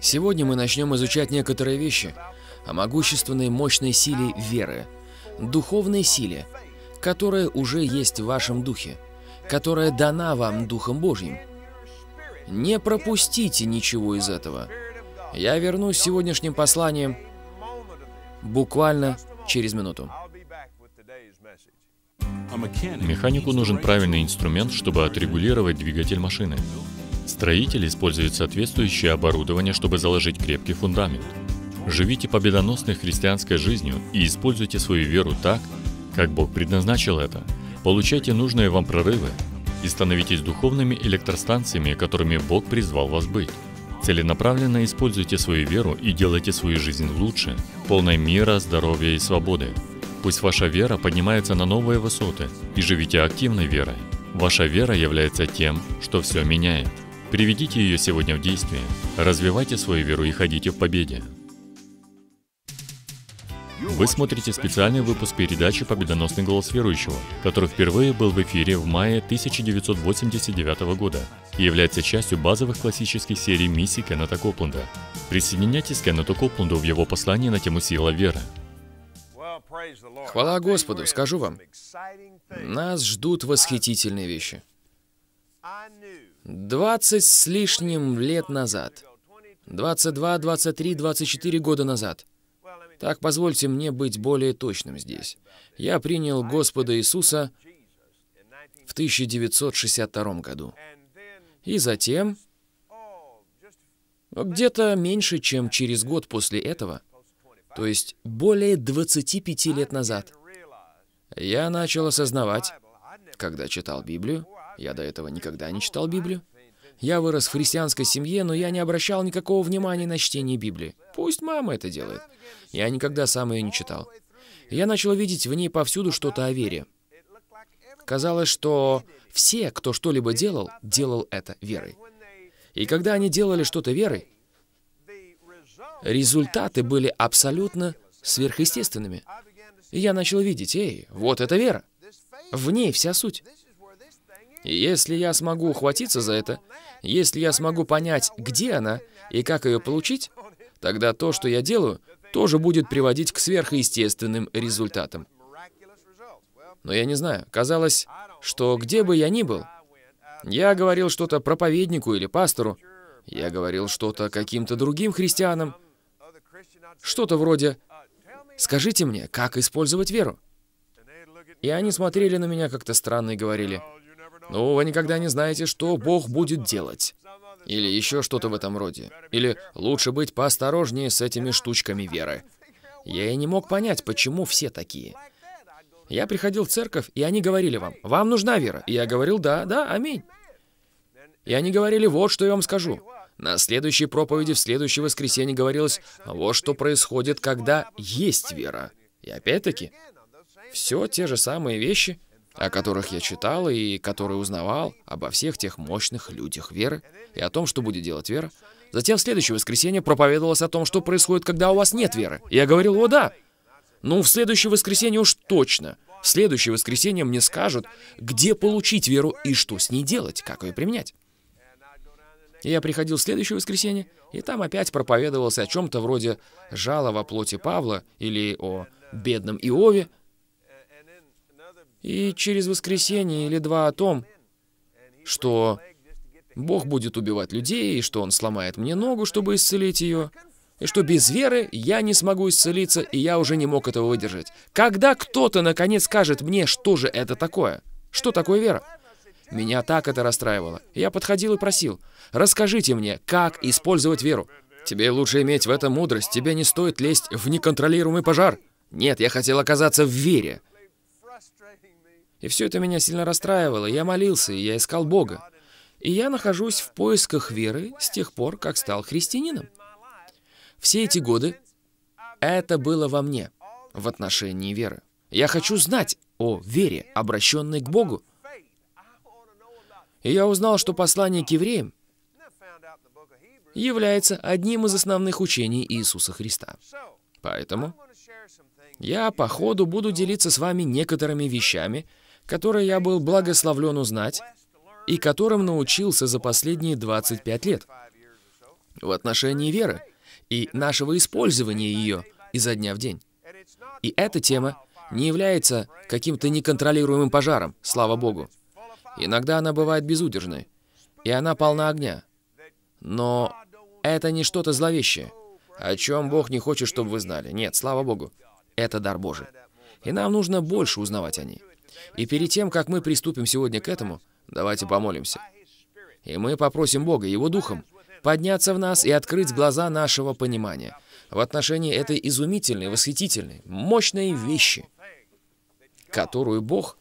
Сегодня мы начнем изучать некоторые вещи о могущественной мощной силе веры, духовной силе, которая уже есть в вашем духе, которая дана вам Духом Божьим. Не пропустите ничего из этого. Я вернусь сегодняшним посланием буквально через минуту. Механику нужен правильный инструмент, чтобы отрегулировать двигатель машины. Строитель использует соответствующее оборудование, чтобы заложить крепкий фундамент. Живите победоносной христианской жизнью и используйте свою веру так, как Бог предназначил это. Получайте нужные вам прорывы и становитесь духовными электростанциями, которыми Бог призвал вас быть. Целенаправленно используйте свою веру и делайте свою жизнь лучше, полной мира, здоровья и свободы. Пусть ваша вера поднимается на новые высоты и живите активной верой. Ваша вера является тем, что все меняет. Приведите ее сегодня в действие. Развивайте свою веру и ходите в победе. Вы смотрите специальный выпуск передачи «Победоносный голос верующего», который впервые был в эфире в мае 1989 года и является частью базовых классических серий миссий Кеннета Копланда. Присоединяйтесь к Кеннету Копланду в его послании на тему «Сила веры». Хвала Господу, скажу вам, нас ждут восхитительные вещи. 20 с лишним лет назад, 22, 23, 24 года назад – так позвольте мне быть более точным здесь. Я принял Господа Иисуса в 1962 году. И затем, где-то меньше, чем через год после этого, то есть более 25 лет назад, я начал осознавать, когда читал Библию, я до этого никогда не читал Библию, я вырос в христианской семье, но я не обращал никакого внимания на чтение Библии. Пусть мама это делает. Я никогда сам ее не читал. Я начал видеть в ней повсюду что-то о вере. Казалось, что все, кто что-либо делал, делал это верой. И когда они делали что-то верой, результаты были абсолютно сверхъестественными. И я начал видеть, эй, вот это вера. В ней вся суть. Если я смогу ухватиться за это, если я смогу понять, где она и как ее получить, тогда то, что я делаю, тоже будет приводить к сверхъестественным результатам. Но я не знаю, казалось, что где бы я ни был, я говорил что-то проповеднику или пастору, я говорил что-то каким-то другим христианам, что-то вроде «Скажите мне, как использовать веру?» И они смотрели на меня как-то странно и говорили «Ну, вы никогда не знаете, что Бог будет делать». Или еще что-то в этом роде. Или лучше быть поосторожнее с этими штучками веры. Я и не мог понять, почему все такие. Я приходил в церковь, и они говорили вам, «Вам нужна вера». И я говорил, «Да, да, аминь». И они говорили, «Вот что я вам скажу». На следующей проповеди в следующее воскресенье говорилось, «Вот что происходит, когда есть вера». И опять-таки, все те же самые вещи, о которых я читал и которые узнавал обо всех тех мощных людях веры и о том, что будет делать вера. Затем в следующее воскресенье проповедовалось о том, что происходит, когда у вас нет веры. И я говорил, о да, ну в следующее воскресенье уж точно. В следующее воскресенье мне скажут, где получить веру и что с ней делать, как ее применять. Я приходил в следующее воскресенье, и там опять проповедовался о чем-то вроде «жала во плоти Павла» или о «бедном Иове», и через воскресенье или два о том, что Бог будет убивать людей, и что Он сломает мне ногу, чтобы исцелить ее, и что без веры я не смогу исцелиться, и я уже не мог этого выдержать. Когда кто-то наконец скажет мне, что же это такое? Что такое вера? Меня так это расстраивало. Я подходил и просил, расскажите мне, как использовать веру. Тебе лучше иметь в этом мудрость, тебе не стоит лезть в неконтролируемый пожар. Нет, я хотел оказаться в вере. И все это меня сильно расстраивало. Я молился, и я искал Бога. И я нахожусь в поисках веры с тех пор, как стал христианином. Все эти годы это было во мне, в отношении веры. Я хочу знать о вере, обращенной к Богу. И я узнал, что послание к евреям является одним из основных учений Иисуса Христа. Поэтому я по ходу буду делиться с вами некоторыми вещами, которые я был благословлен узнать и которым научился за последние 25 лет. в отношении веры и нашего использования ее изо дня в день. И эта тема не является каким-то неконтролируемым пожаром, слава Богу. Иногда она бывает безудержной, и она полна огня. Но это не что-то зловещее, о чем Бог не хочет, чтобы вы знали. Нет, слава Богу, это дар Божий. И нам нужно больше узнавать о ней. И перед тем, как мы приступим сегодня к этому, давайте помолимся. И мы попросим Бога, Его Духом, подняться в нас и открыть глаза нашего понимания в отношении этой изумительной, восхитительной, мощной вещи, которую Бог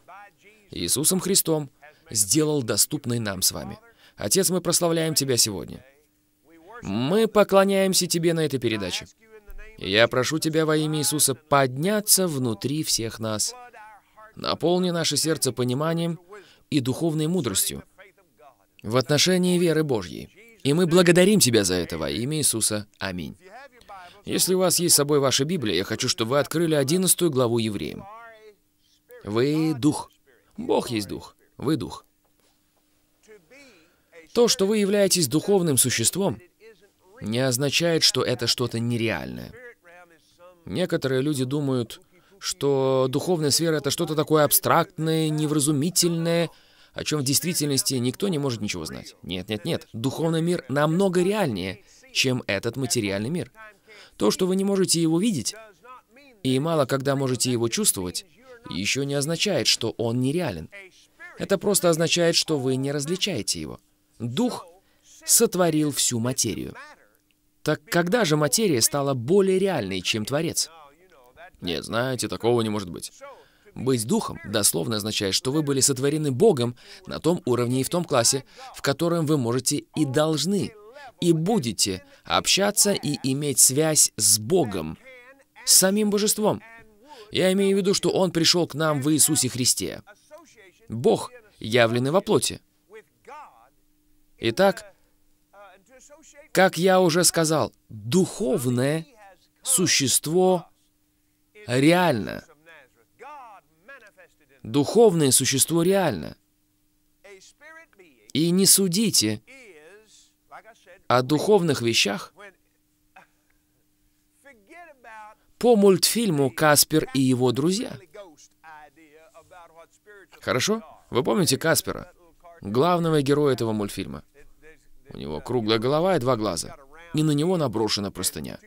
Иисусом Христом сделал доступной нам с вами. Отец, мы прославляем Тебя сегодня. Мы поклоняемся Тебе на этой передаче. я прошу Тебя во имя Иисуса подняться внутри всех нас. Наполни наше сердце пониманием и духовной мудростью в отношении веры Божьей. И мы благодарим Тебя за это во имя Иисуса. Аминь. Если у вас есть с собой ваша Библия, я хочу, чтобы вы открыли 11 главу Евреям. Вы Дух. Бог есть Дух. Вы Дух. То, что вы являетесь духовным существом, не означает, что это что-то нереальное. Некоторые люди думают, что духовная сфера — это что-то такое абстрактное, невразумительное, о чем в действительности никто не может ничего знать. Нет, нет, нет. Духовный мир намного реальнее, чем этот материальный мир. То, что вы не можете его видеть, и мало когда можете его чувствовать, еще не означает, что он нереален. Это просто означает, что вы не различаете его. Дух сотворил всю материю. Так когда же материя стала более реальной, чем Творец? Нет, знаете, такого не может быть. Быть духом дословно означает, что вы были сотворены Богом на том уровне и в том классе, в котором вы можете и должны, и будете общаться и иметь связь с Богом, с самим Божеством. Я имею в виду, что Он пришел к нам в Иисусе Христе. Бог, явленный во плоти. Итак, как я уже сказал, духовное существо реально. Духовное существо реально. И не судите о духовных вещах по мультфильму «Каспер и его друзья». Хорошо? Вы помните Каспера, главного героя этого мультфильма? У него круглая голова и два глаза. И на него наброшена простыня.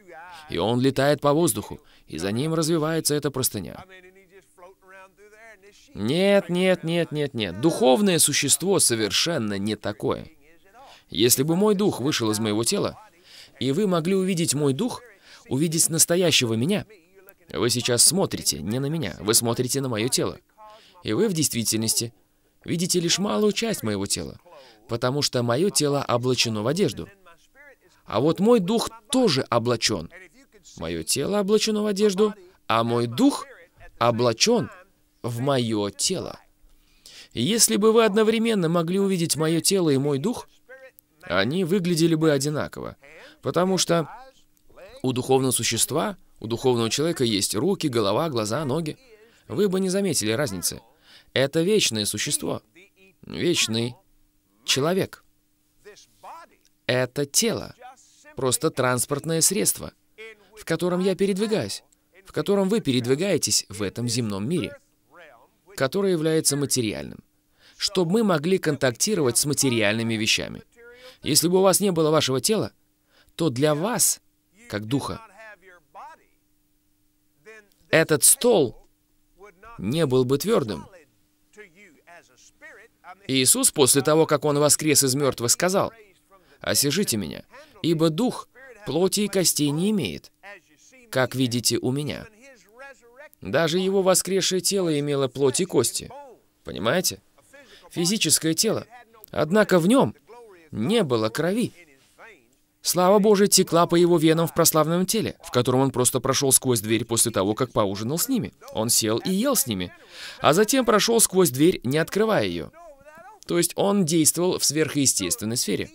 И он летает по воздуху, и за ним развивается эта простыня. Нет, нет, нет, нет, нет. Духовное существо совершенно не такое. Если бы мой дух вышел из моего тела, и вы могли увидеть мой дух, увидеть настоящего меня, вы сейчас смотрите не на меня, вы смотрите на мое тело. И вы в действительности видите лишь малую часть моего тела потому что мое тело облачено в одежду. А вот мой дух тоже облачен. Мое тело облачено в одежду, а мой дух облачен в мое тело. если бы вы одновременно могли увидеть мое тело и мой дух, они выглядели бы одинаково, потому что у духовного существа, у духовного человека есть руки, голова, глаза, ноги. Вы бы не заметили разницы. Это вечное существо. Вечный человек. Это тело, просто транспортное средство, в котором я передвигаюсь, в котором вы передвигаетесь в этом земном мире, который является материальным, чтобы мы могли контактировать с материальными вещами. Если бы у вас не было вашего тела, то для вас, как духа, этот стол не был бы твердым. Иисус после того, как Он воскрес из мертвых, сказал, «Осижите меня, ибо дух плоти и костей не имеет, как видите у меня». Даже его воскресшее тело имело плоть и кости. Понимаете? Физическое тело. Однако в нем не было крови. Слава Божия текла по его венам в прославленном теле, в котором он просто прошел сквозь дверь после того, как поужинал с ними. Он сел и ел с ними, а затем прошел сквозь дверь, не открывая ее. То есть он действовал в сверхъестественной сфере.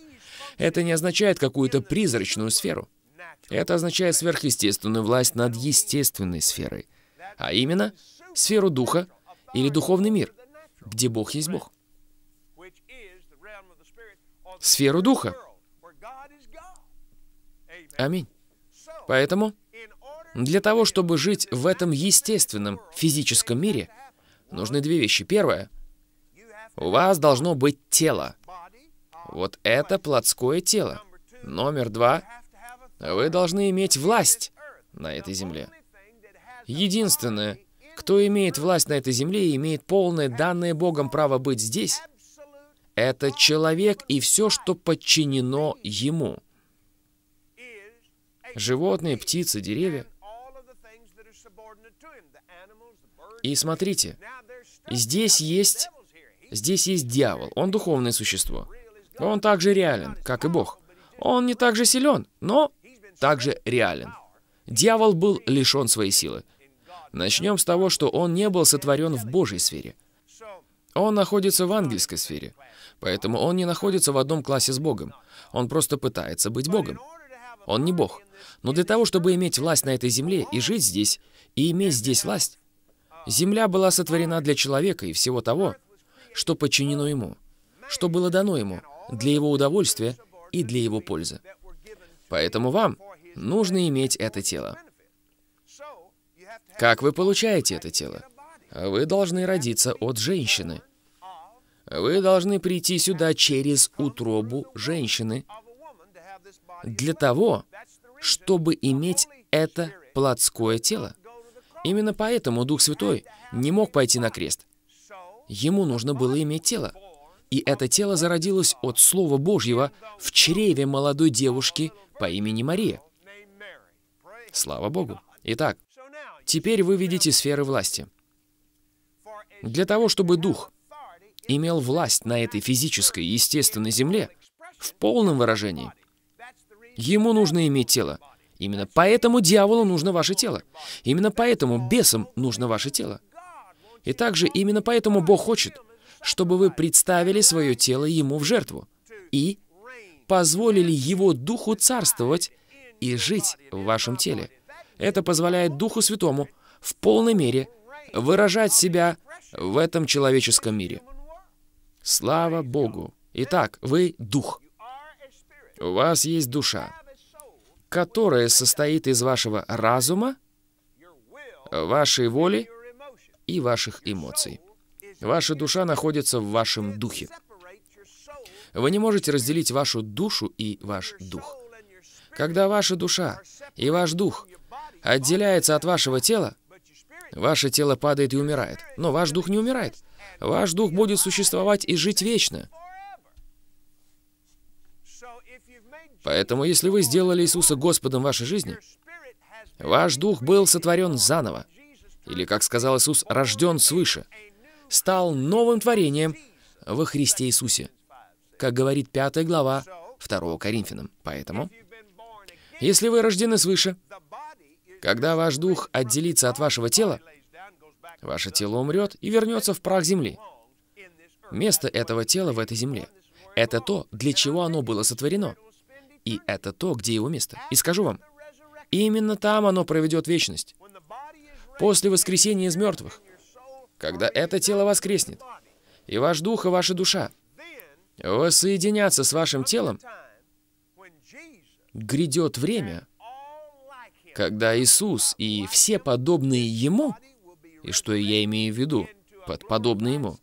Это не означает какую-то призрачную сферу. Это означает сверхъестественную власть над естественной сферой. А именно, сферу духа или духовный мир, где Бог есть Бог. Сферу духа. Аминь. Поэтому для того, чтобы жить в этом естественном физическом мире, нужны две вещи. Первое. У вас должно быть тело. Вот это плотское тело. Номер два. Вы должны иметь власть на этой земле. Единственное, кто имеет власть на этой земле и имеет полное данное Богом право быть здесь, это человек и все, что подчинено ему. Животные, птицы, деревья. И смотрите, здесь есть, здесь есть дьявол. Он духовное существо. Он также реален, как и Бог. Он не так же силен, но также реален. Дьявол был лишен своей силы. Начнем с того, что он не был сотворен в Божьей сфере. Он находится в ангельской сфере, поэтому он не находится в одном классе с Богом. Он просто пытается быть Богом. Он не Бог. Но для того, чтобы иметь власть на этой земле и жить здесь, и иметь здесь власть, земля была сотворена для человека и всего того, что подчинено ему, что было дано ему, для его удовольствия и для его пользы. Поэтому вам нужно иметь это тело. Как вы получаете это тело? Вы должны родиться от женщины. Вы должны прийти сюда через утробу женщины для того, чтобы иметь это плотское тело. Именно поэтому Дух Святой не мог пойти на крест. Ему нужно было иметь тело. И это тело зародилось от Слова Божьего в чреве молодой девушки по имени Мария. Слава Богу. Итак, теперь вы видите сферы власти. Для того, чтобы Дух имел власть на этой физической, естественной земле, в полном выражении, ему нужно иметь тело. Именно поэтому дьяволу нужно ваше тело. Именно поэтому бесам нужно ваше тело. И также именно поэтому Бог хочет, чтобы вы представили свое тело Ему в жертву и позволили Его Духу царствовать и жить в вашем теле. Это позволяет Духу Святому в полной мере выражать себя в этом человеческом мире. Слава Богу! Итак, вы Дух. У вас есть душа, которая состоит из вашего разума, вашей воли и ваших эмоций. Ваша душа находится в вашем духе. Вы не можете разделить вашу душу и ваш дух. Когда ваша душа и ваш дух отделяются от вашего тела, ваше тело падает и умирает. Но ваш дух не умирает. Ваш дух будет существовать и жить вечно. Поэтому, если вы сделали Иисуса Господом в вашей жизни, ваш дух был сотворен заново. Или, как сказал Иисус, рожден свыше. Стал новым творением во Христе Иисусе. Как говорит 5 глава 2 Коринфянам. Поэтому, если вы рождены свыше, когда ваш дух отделится от вашего тела, ваше тело умрет и вернется в прах земли. Место этого тела в этой земле. Это то, для чего оно было сотворено. И это то, где его место. И скажу вам, именно там оно проведет вечность. После воскресения из мертвых. Когда это тело воскреснет, и ваш дух и ваша душа воссоединятся с вашим телом, грядет время, когда Иисус и все подобные Ему, и что я имею в виду под подобные Ему,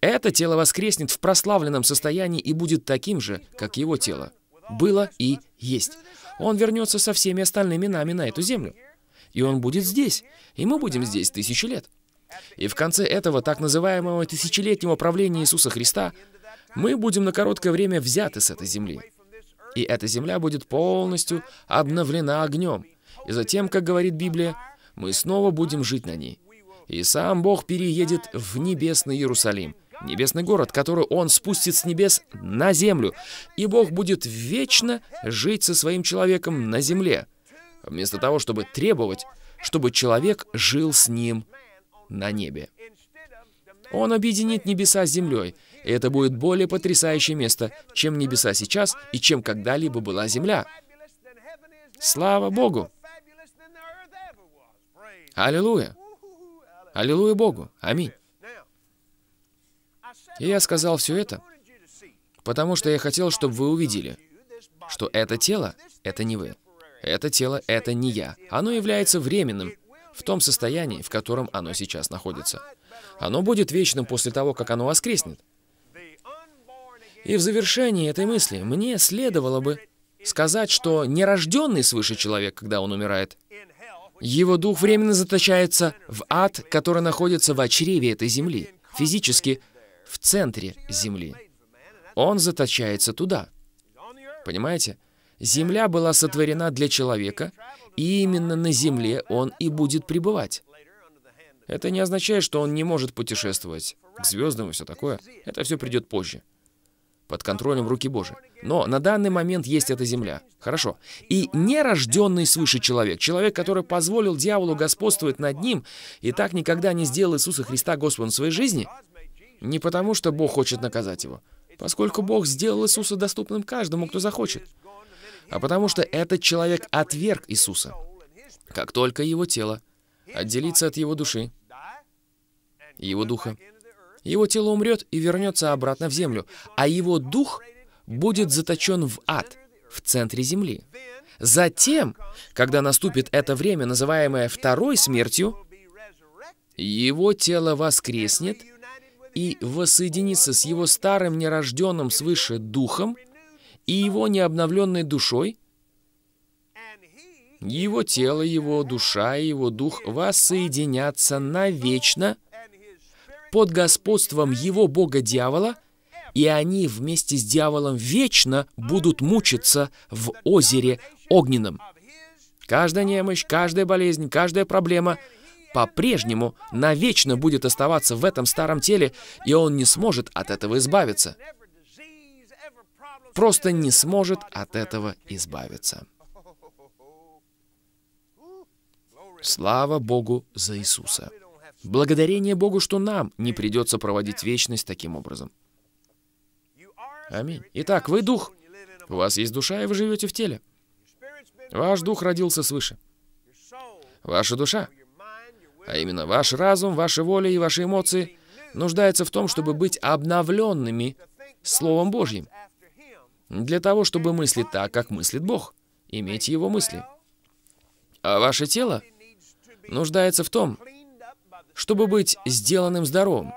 это тело воскреснет в прославленном состоянии и будет таким же, как Его тело. Было и есть. Он вернется со всеми остальными нами на эту землю. И Он будет здесь, и мы будем здесь тысячи лет. И в конце этого так называемого тысячелетнего правления Иисуса Христа мы будем на короткое время взяты с этой земли и эта земля будет полностью обновлена огнем. И затем, как говорит Библия, мы снова будем жить на ней. И сам Бог переедет в небесный Иерусалим, небесный город, который Он спустит с небес на землю. И Бог будет вечно жить со своим человеком на земле, вместо того, чтобы требовать, чтобы человек жил с ним на небе. Он объединит небеса с землей, и это будет более потрясающее место, чем небеса сейчас и чем когда-либо была земля. Слава Богу! Аллилуйя! Аллилуйя Богу! Аминь! И я сказал все это, потому что я хотел, чтобы вы увидели, что это тело — это не вы. Это тело — это не я. Оно является временным в том состоянии, в котором оно сейчас находится. Оно будет вечным после того, как оно воскреснет. И в завершении этой мысли мне следовало бы сказать, что нерожденный свыше человек, когда он умирает, его дух временно заточается в ад, который находится в очреве этой земли, физически в центре земли. Он заточается туда. Понимаете? Земля была сотворена для человека, и именно на земле он и будет пребывать. Это не означает, что он не может путешествовать к звездам и все такое. Это все придет позже под контролем руки Божией. Но на данный момент есть эта земля. Хорошо. И нерожденный свыше человек, человек, который позволил дьяволу господствовать над ним и так никогда не сделал Иисуса Христа Господом своей жизни, не потому что Бог хочет наказать его, поскольку Бог сделал Иисуса доступным каждому, кто захочет, а потому что этот человек отверг Иисуса. Как только его тело отделится от его души, его духа, его тело умрет и вернется обратно в землю, а его дух будет заточен в ад, в центре земли. Затем, когда наступит это время, называемое второй смертью, его тело воскреснет и воссоединится с его старым нерожденным свыше духом и его необновленной душой, его тело, его душа и его дух воссоединятся навечно – под господством его бога-дьявола, и они вместе с дьяволом вечно будут мучиться в озере огненном. Каждая немощь, каждая болезнь, каждая проблема по-прежнему навечно будет оставаться в этом старом теле, и он не сможет от этого избавиться. Просто не сможет от этого избавиться. Слава Богу за Иисуса. Благодарение Богу, что нам не придется проводить вечность таким образом. Аминь. Итак, вы дух. У вас есть душа, и вы живете в теле. Ваш дух родился свыше. Ваша душа, а именно ваш разум, ваша воля и ваши эмоции, нуждается в том, чтобы быть обновленными Словом Божьим. Для того, чтобы мыслить так, как мыслит Бог. Иметь Его мысли. А ваше тело нуждается в том, чтобы быть сделанным здоровым.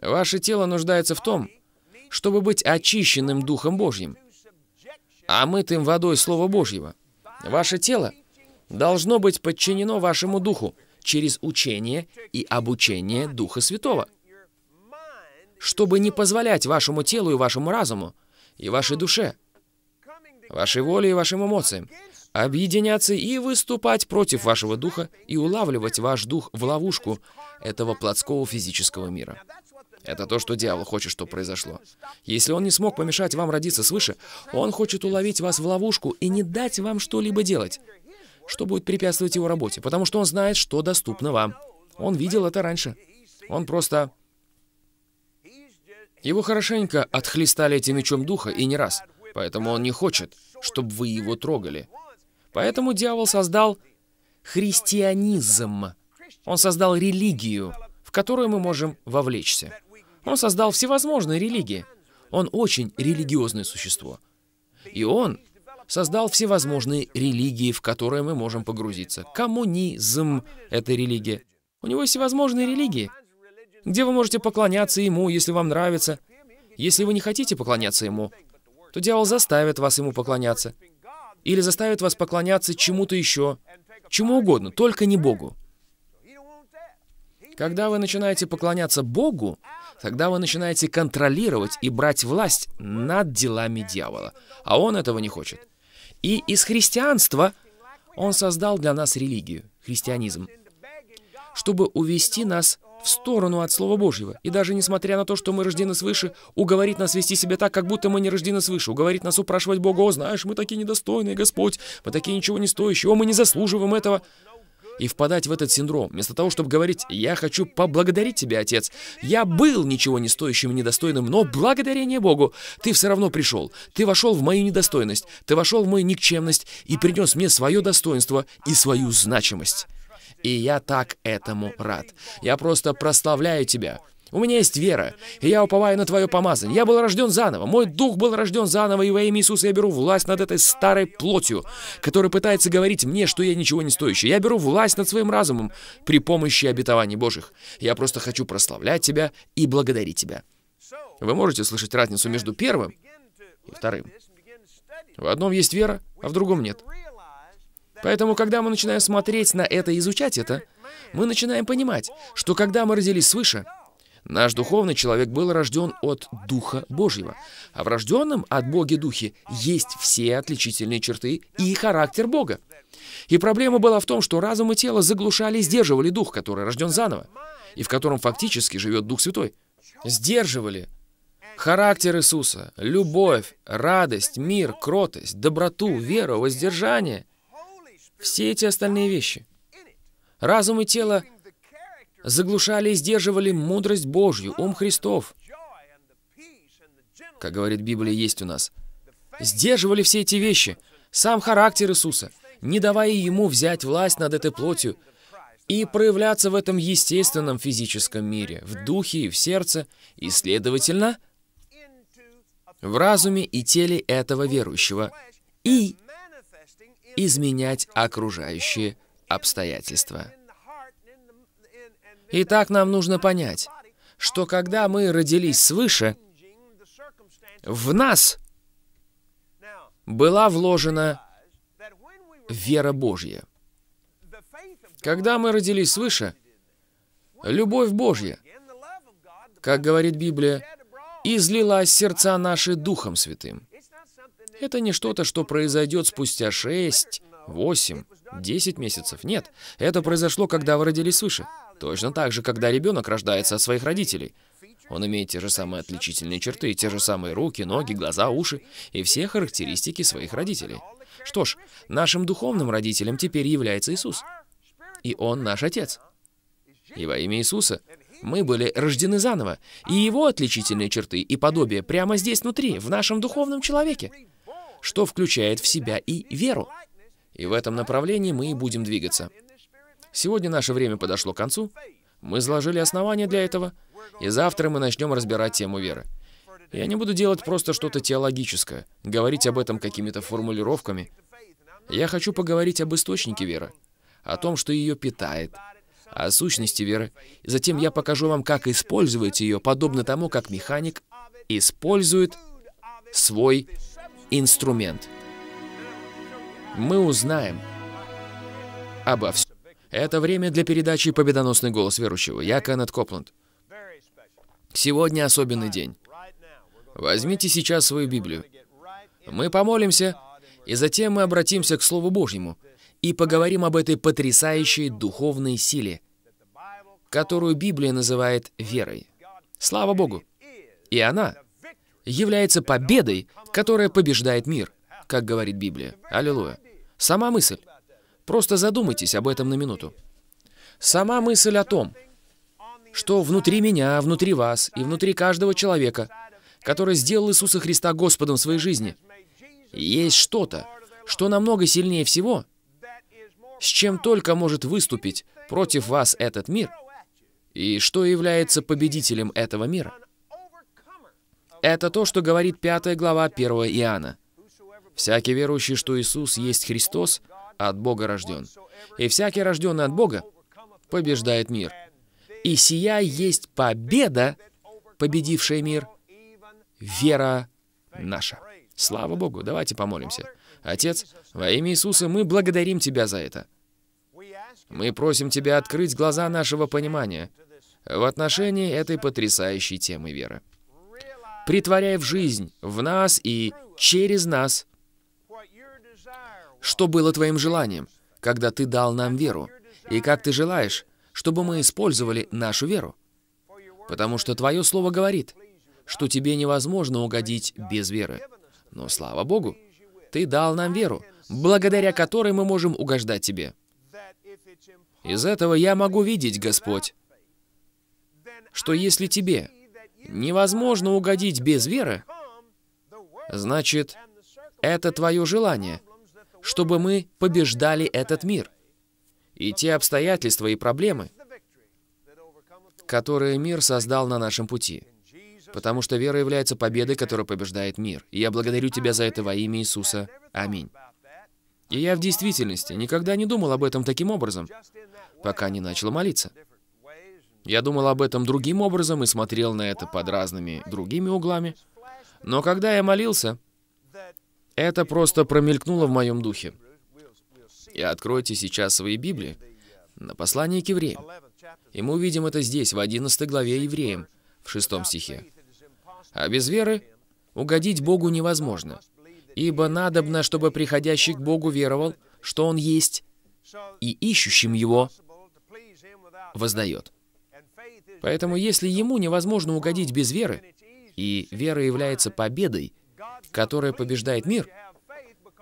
Ваше тело нуждается в том, чтобы быть очищенным Духом Божьим, омытым водой Слова Божьего. Ваше тело должно быть подчинено вашему Духу через учение и обучение Духа Святого, чтобы не позволять вашему телу и вашему разуму, и вашей душе, вашей воле и вашим эмоциям объединяться и выступать против вашего духа и улавливать ваш дух в ловушку этого плотского физического мира. Это то, что дьявол хочет, чтобы произошло. Если он не смог помешать вам родиться свыше, он хочет уловить вас в ловушку и не дать вам что-либо делать, что будет препятствовать его работе, потому что он знает, что доступно вам. Он видел это раньше. Он просто... Его хорошенько отхлестали этим мечом духа и не раз, поэтому он не хочет, чтобы вы его трогали. Поэтому дьявол создал христианизм. Он создал религию, в которую мы можем вовлечься. Он создал всевозможные религии. Он очень религиозное существо. И он создал всевозможные религии, в которые мы можем погрузиться. Коммунизм — это религия. У него есть всевозможные религии, где вы можете поклоняться ему, если вам нравится. Если вы не хотите поклоняться ему, то дьявол заставит вас ему поклоняться или заставит вас поклоняться чему-то еще, чему угодно, только не Богу. Когда вы начинаете поклоняться Богу, тогда вы начинаете контролировать и брать власть над делами дьявола. А он этого не хочет. И из христианства он создал для нас религию, христианизм, чтобы увести нас в сторону от Слова Божьего. И даже несмотря на то, что мы рождены свыше, уговорит нас вести себя так, как будто мы не рождены свыше. Уговорит нас упрашивать Бога, «О, знаешь, мы такие недостойные, Господь, мы такие ничего не стоящие, о, мы не заслуживаем этого». И впадать в этот синдром, вместо того, чтобы говорить «Я хочу поблагодарить тебя, Отец. Я был ничего не стоящим и недостойным, но благодарение Богу, ты все равно пришел. Ты вошел в мою недостойность, ты вошел в мою никчемность и принес мне свое достоинство и свою значимость». И я так этому рад. Я просто прославляю Тебя. У меня есть вера, и я уповаю на Твое помазание. Я был рожден заново, мой дух был рожден заново, и во имя Иисуса я беру власть над этой старой плотью, которая пытается говорить мне, что я ничего не стоящий. Я беру власть над своим разумом при помощи обетований Божьих. Я просто хочу прославлять Тебя и благодарить Тебя. Вы можете слышать разницу между первым и вторым. В одном есть вера, а в другом нет. Поэтому, когда мы начинаем смотреть на это и изучать это, мы начинаем понимать, что когда мы родились свыше, Наш духовный человек был рожден от Духа Божьего. А в рожденном от Боги Духе есть все отличительные черты и характер Бога. И проблема была в том, что разум и тело заглушали и сдерживали Дух, который рожден заново, и в котором фактически живет Дух Святой. Сдерживали характер Иисуса, любовь, радость, мир, кротость, доброту, веру, воздержание. Все эти остальные вещи. Разум и тело заглушали и сдерживали мудрость Божью, ум Христов. Как говорит Библия, есть у нас. Сдерживали все эти вещи, сам характер Иисуса, не давая Ему взять власть над этой плотью и проявляться в этом естественном физическом мире, в духе и в сердце, и, следовательно, в разуме и теле этого верующего, и изменять окружающие обстоятельства. Итак, нам нужно понять, что когда мы родились свыше, в нас была вложена вера Божья. Когда мы родились свыше, любовь Божья, как говорит Библия, излилась сердца наши Духом Святым. Это не что-то, что произойдет спустя шесть, восемь, десять месяцев. Нет, это произошло, когда вы родились свыше. Точно так же, когда ребенок рождается от своих родителей. Он имеет те же самые отличительные черты, те же самые руки, ноги, глаза, уши и все характеристики своих родителей. Что ж, нашим духовным родителем теперь является Иисус. И Он наш Отец. И во имя Иисуса мы были рождены заново, и Его отличительные черты и подобие прямо здесь внутри, в нашем духовном человеке, что включает в себя и веру. И в этом направлении мы и будем двигаться. Сегодня наше время подошло к концу. Мы заложили основания для этого, и завтра мы начнем разбирать тему веры. Я не буду делать просто что-то теологическое, говорить об этом какими-то формулировками. Я хочу поговорить об источнике веры, о том, что ее питает, о сущности веры. И затем я покажу вам, как использовать ее, подобно тому, как механик использует свой инструмент. Мы узнаем обо всем. Это время для передачи «Победоносный голос верующего». Я Кеннет Копланд. Сегодня особенный день. Возьмите сейчас свою Библию. Мы помолимся, и затем мы обратимся к Слову Божьему и поговорим об этой потрясающей духовной силе, которую Библия называет верой. Слава Богу! И она является победой, которая побеждает мир, как говорит Библия. Аллилуйя. Сама мысль. Просто задумайтесь об этом на минуту. Сама мысль о том, что внутри меня, внутри вас и внутри каждого человека, который сделал Иисуса Христа Господом в своей жизни, есть что-то, что намного сильнее всего, с чем только может выступить против вас этот мир, и что является победителем этого мира. Это то, что говорит 5 глава 1 Иоанна. «Всякий верующий, что Иисус есть Христос, от Бога рожден. И всякий рожденный от Бога побеждает мир. И сия есть победа, победившая мир, вера наша. Слава Богу, давайте помолимся. Отец, во имя Иисуса мы благодарим Тебя за это. Мы просим Тебя открыть глаза нашего понимания в отношении этой потрясающей темы веры. Притворяй в жизнь, в нас и через нас что было твоим желанием, когда ты дал нам веру, и как ты желаешь, чтобы мы использовали нашу веру. Потому что твое слово говорит, что тебе невозможно угодить без веры. Но слава Богу, ты дал нам веру, благодаря которой мы можем угождать тебе. Из этого я могу видеть, Господь, что если тебе невозможно угодить без веры, значит, это твое желание — чтобы мы побеждали этот мир. И те обстоятельства и проблемы, которые мир создал на нашем пути. Потому что вера является победой, которая побеждает мир. И я благодарю Тебя за это во имя Иисуса. Аминь. И я в действительности никогда не думал об этом таким образом, пока не начал молиться. Я думал об этом другим образом и смотрел на это под разными другими углами. Но когда я молился, это просто промелькнуло в моем духе. И откройте сейчас свои Библии на послание к евреям. И мы увидим это здесь, в 11 главе евреям, в 6 стихе. «А без веры угодить Богу невозможно, ибо надобно, чтобы приходящий к Богу веровал, что Он есть, и ищущим Его воздает». Поэтому если Ему невозможно угодить без веры, и вера является победой, которая побеждает мир,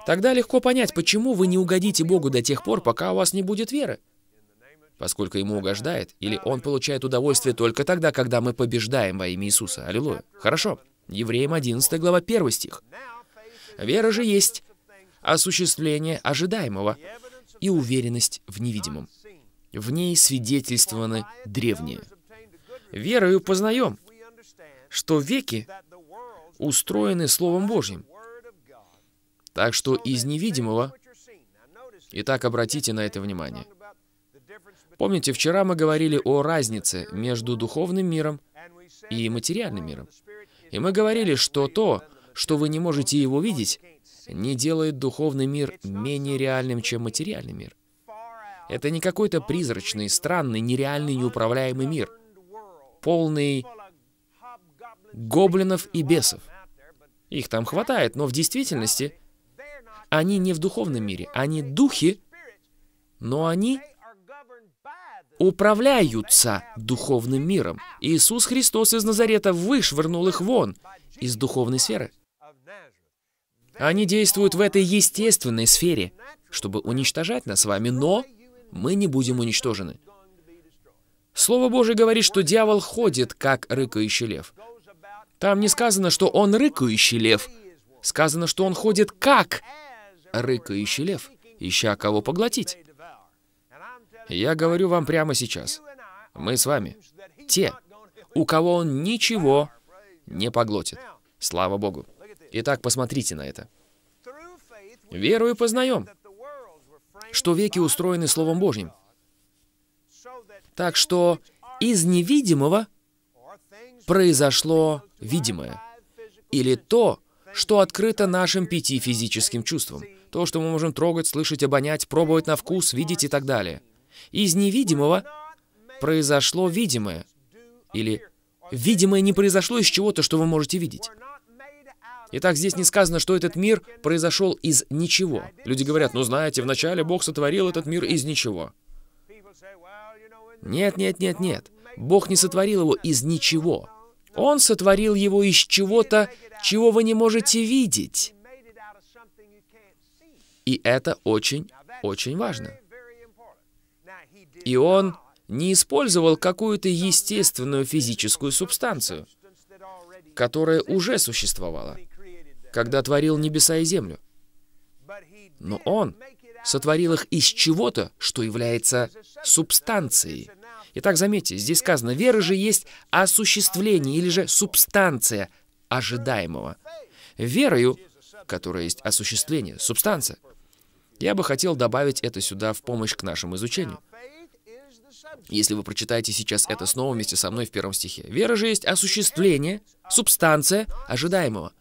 тогда легко понять, почему вы не угодите Богу до тех пор, пока у вас не будет веры поскольку ему угождает, или он получает удовольствие только тогда, когда мы побеждаем во имя Иисуса. Аллилуйя. Хорошо. Евреям 11 глава 1 стих. Вера же есть осуществление ожидаемого и уверенность в невидимом. В ней свидетельствованы древние. Верою познаем, что веки устроены Словом Божьим. Так что из невидимого... Итак, обратите на это внимание. Помните, вчера мы говорили о разнице между духовным миром и материальным миром. И мы говорили, что то, что вы не можете его видеть, не делает духовный мир менее реальным, чем материальный мир. Это не какой-то призрачный, странный, нереальный, неуправляемый мир, полный гоблинов и бесов. Их там хватает, но в действительности они не в духовном мире, они духи, но они управляются духовным миром. Иисус Христос из Назарета вышвырнул их вон из духовной сферы. Они действуют в этой естественной сфере, чтобы уничтожать нас с вами, но мы не будем уничтожены. Слово Божие говорит, что дьявол ходит, как рыкающий лев. Там не сказано, что он рыкающий лев. Сказано, что он ходит как рыкающий лев, ища кого поглотить. Я говорю вам прямо сейчас. Мы с вами. Те, у кого он ничего не поглотит. Слава Богу. Итак, посмотрите на это. Верую познаем, что веки устроены Словом Божьим. Так что из невидимого произошло видимое. Или то, что открыто нашим пяти физическим чувствам. То, что мы можем трогать, слышать, обонять, пробовать на вкус, видеть и так далее. Из невидимого произошло видимое. Или видимое не произошло из чего-то, что вы можете видеть. Итак, здесь не сказано, что этот мир произошел из ничего. Люди говорят, ну знаете, вначале Бог сотворил этот мир из ничего. Нет, нет, нет, нет. Бог не сотворил его из ничего. Он сотворил его из чего-то, чего вы не можете видеть. И это очень, очень важно. И он не использовал какую-то естественную физическую субстанцию, которая уже существовала, когда творил небеса и землю. Но он сотворил их из чего-то, что является субстанцией. Итак, заметьте, здесь сказано, вера же есть осуществление или же субстанция ожидаемого. Верою, которая есть осуществление, субстанция. Я бы хотел добавить это сюда в помощь к нашему изучению. Если вы прочитаете сейчас это снова вместе со мной в первом стихе. Вера же есть осуществление, субстанция ожидаемого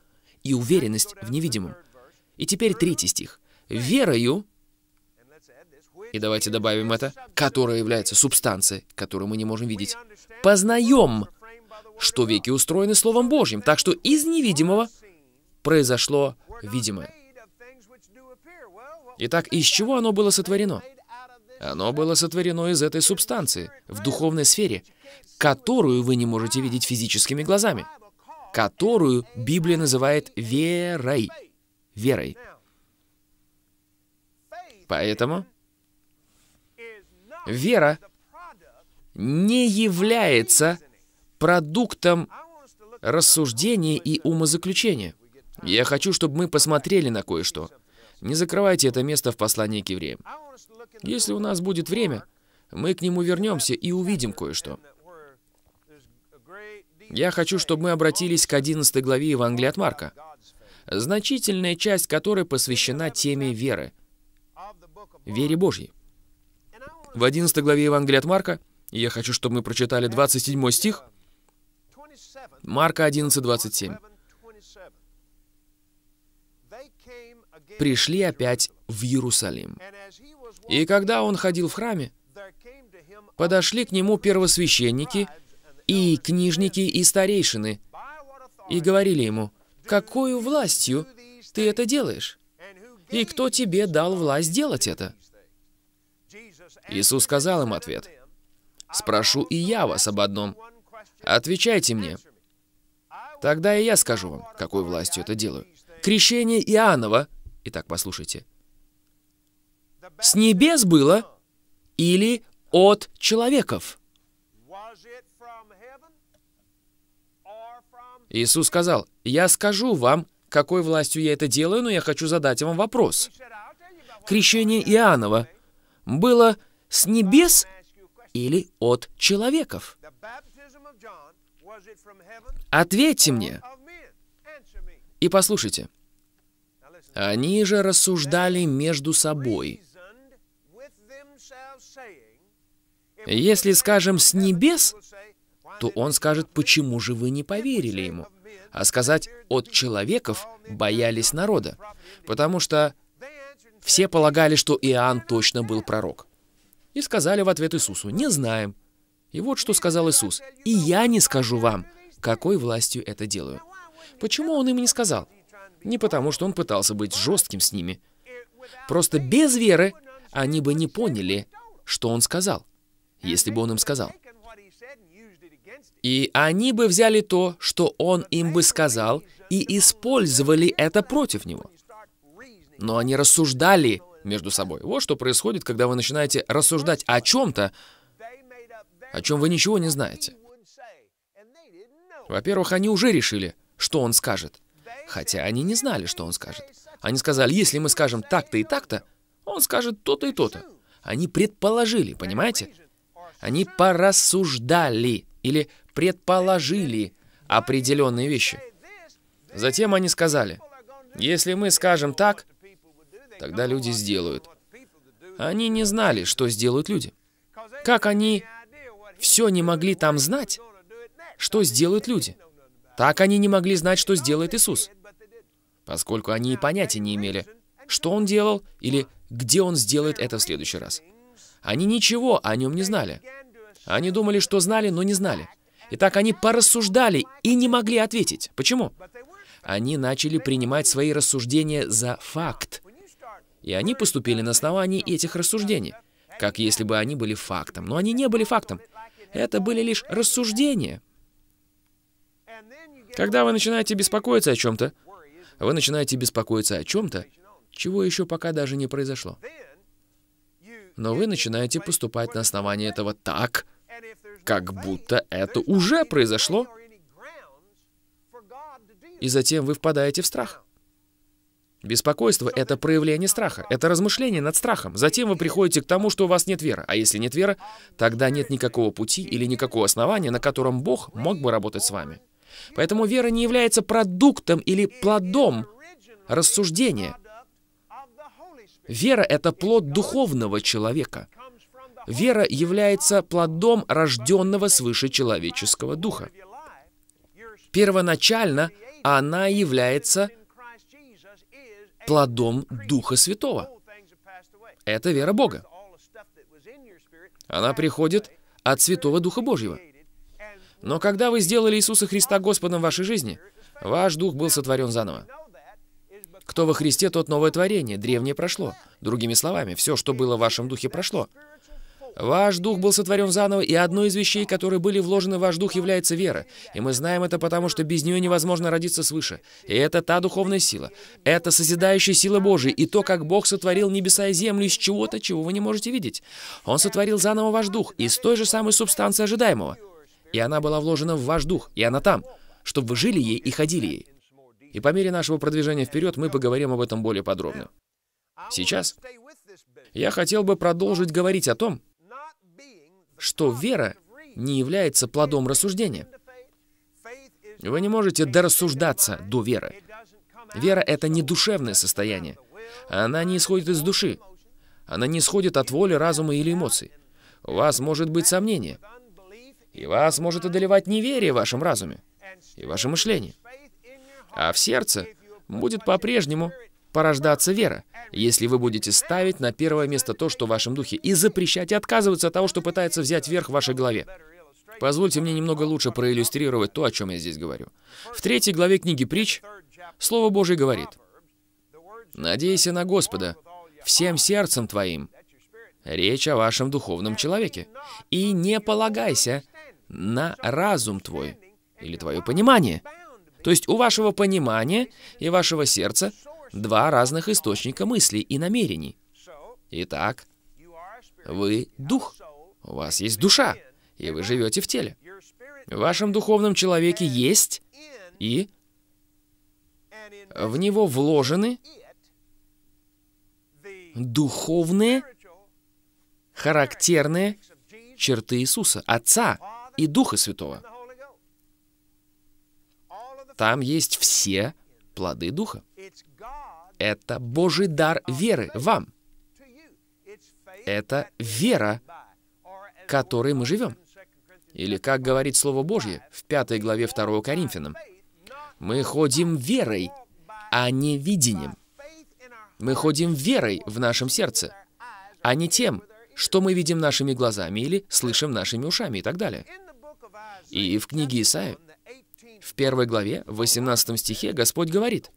и уверенность в невидимом. И теперь третий стих. Верою, и давайте добавим это, которая является субстанцией, которую мы не можем видеть, познаем, что веки устроены Словом Божьим, так что из невидимого произошло видимое. Итак, из чего оно было сотворено? Оно было сотворено из этой субстанции, в духовной сфере, которую вы не можете видеть физическими глазами, которую Библия называет верой. Верой. Поэтому вера не является продуктом рассуждения и умозаключения. Я хочу, чтобы мы посмотрели на кое-что. Не закрывайте это место в послании к евреям. Если у нас будет время, мы к нему вернемся и увидим кое-что. Я хочу, чтобы мы обратились к 11 главе Евангелия от Марка, значительная часть которой посвящена теме веры, вере Божьей. В 11 главе Евангелия от Марка, я хочу, чтобы мы прочитали 27 стих, Марка 11, 27. Пришли опять в Иерусалим. И когда он ходил в храме, подошли к нему первосвященники и книжники и старейшины и говорили ему, «Какую властью ты это делаешь? И кто тебе дал власть делать это?» Иисус сказал им ответ, «Спрошу и я вас об одном. Отвечайте мне. Тогда и я скажу вам, какой властью это делаю. Крещение Иоаннова, итак, послушайте, с небес было или от человеков?» Иисус сказал, «Я скажу вам, какой властью я это делаю, но я хочу задать вам вопрос. Крещение Иоаннова было с небес или от человеков? Ответьте мне. И послушайте. Они же рассуждали между собой. Если скажем «с небес», то он скажет, почему же вы не поверили ему? А сказать «от человеков» боялись народа, потому что все полагали, что Иоанн точно был пророк. И сказали в ответ Иисусу «не знаем». И вот что сказал Иисус «и я не скажу вам, какой властью это делаю». Почему он им не сказал? Не потому, что он пытался быть жестким с ними. Просто без веры они бы не поняли, что он сказал, если бы он им сказал. И они бы взяли то, что он им бы сказал, и использовали это против него. Но они рассуждали между собой. Вот что происходит, когда вы начинаете рассуждать о чем-то, о чем вы ничего не знаете. Во-первых, они уже решили, что он скажет. Хотя они не знали, что он скажет. Они сказали, если мы скажем так-то и так-то, он скажет то-то и то-то. Они предположили, понимаете? Они порассуждали или предположили определенные вещи. Затем они сказали, если мы скажем так, тогда люди сделают. Они не знали, что сделают люди. Как они все не могли там знать, что сделают люди. Так они не могли знать, что сделает Иисус. Поскольку они и понятия не имели, что Он делал или где Он сделает это в следующий раз. Они ничего о Нем не знали. Они думали, что знали, но не знали. Итак, они порассуждали и не могли ответить. Почему? Они начали принимать свои рассуждения за факт. И они поступили на основании этих рассуждений, как если бы они были фактом. Но они не были фактом. Это были лишь рассуждения. Когда вы начинаете беспокоиться о чем-то, вы начинаете беспокоиться о чем-то, чего еще пока даже не произошло. Но вы начинаете поступать на основании этого так, как будто это уже произошло, и затем вы впадаете в страх. Беспокойство — это проявление страха, это размышление над страхом. Затем вы приходите к тому, что у вас нет веры. А если нет веры, тогда нет никакого пути или никакого основания, на котором Бог мог бы работать с вами. Поэтому вера не является продуктом или плодом рассуждения. Вера — это плод духовного человека — Вера является плодом рожденного свыше человеческого духа. Первоначально она является плодом Духа Святого. Это вера Бога. Она приходит от Святого Духа Божьего. Но когда вы сделали Иисуса Христа Господом в вашей жизни, ваш дух был сотворен заново. Кто во Христе, тот новое творение, древнее прошло. Другими словами, все, что было в вашем духе, прошло. Ваш дух был сотворен заново, и одной из вещей, которые были вложены в ваш дух, является вера. И мы знаем это потому, что без нее невозможно родиться свыше. И это та духовная сила. Это созидающая сила Божия, и то, как Бог сотворил небеса и землю из чего-то, чего вы не можете видеть. Он сотворил заново ваш дух из той же самой субстанции ожидаемого. И она была вложена в ваш дух, и она там, чтобы вы жили ей и ходили ей. И по мере нашего продвижения вперед мы поговорим об этом более подробно. Сейчас я хотел бы продолжить говорить о том, что вера не является плодом рассуждения. Вы не можете дорассуждаться до веры. Вера — это не душевное состояние. Она не исходит из души. Она не исходит от воли, разума или эмоций. У вас может быть сомнение. И вас может одолевать неверие в вашем разуме и ваше мышление. А в сердце будет по-прежнему порождаться вера, если вы будете ставить на первое место то, что в вашем духе, и запрещать и отказываться от того, что пытается взять верх в вашей голове. Позвольте мне немного лучше проиллюстрировать то, о чем я здесь говорю. В третьей главе книги «Притч» Слово Божье говорит, «Надейся на Господа всем сердцем твоим». Речь о вашем духовном человеке. «И не полагайся на разум твой» или твое понимание. То есть у вашего понимания и вашего сердца два разных источника мыслей и намерений. Итак, вы дух, у вас есть душа, и вы живете в теле. В вашем духовном человеке есть и в него вложены духовные, характерные черты Иисуса, Отца и Духа Святого. Там есть все плоды Духа. Это Божий дар веры вам. Это вера, которой мы живем. Или, как говорит Слово Божье в пятой главе 2 Коринфянам, мы ходим верой, а не видением. Мы ходим верой в нашем сердце, а не тем, что мы видим нашими глазами или слышим нашими ушами и так далее. И в книге Исаия в первой главе, в 18 стихе, Господь говорит,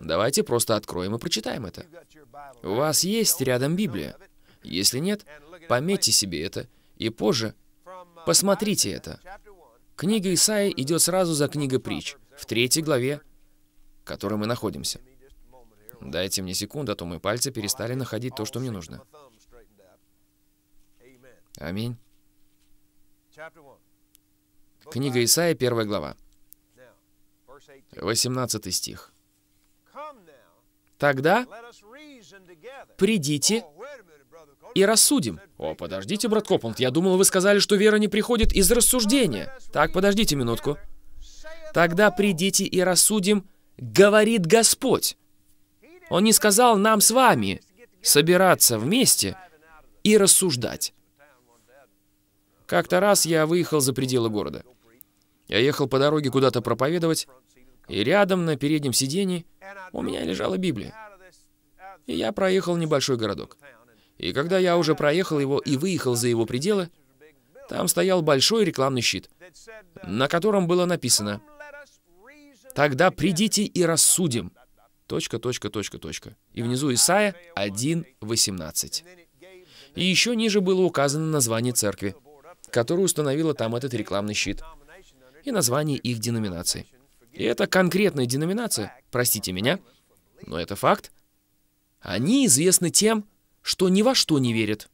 давайте просто откроем и прочитаем это. У вас есть рядом Библия. Если нет, пометьте себе это, и позже посмотрите это. Книга Исаия идет сразу за книгой притч, в третьей главе, в которой мы находимся. Дайте мне секунду, а то мои пальцы перестали находить то, что мне нужно. Аминь. Книга Исаия, первая глава. 18 стих. Тогда придите и рассудим. О, подождите, брат Копланд, я думал, вы сказали, что вера не приходит из рассуждения. Так, подождите минутку. Тогда придите и рассудим, говорит Господь. Он не сказал нам с вами собираться вместе и рассуждать. Как-то раз я выехал за пределы города. Я ехал по дороге куда-то проповедовать, и рядом на переднем сиденье у меня лежала Библия. И я проехал небольшой городок. И когда я уже проехал его и выехал за его пределы, там стоял большой рекламный щит, на котором было написано «Тогда придите и рассудим». Точка, точка, точка, точка. И внизу Исаия 1.18. И еще ниже было указано название церкви, которая установила там этот рекламный щит, и название их деноминации. И это конкретная деноминация, простите меня, но это факт. Они известны тем, что ни во что не верят.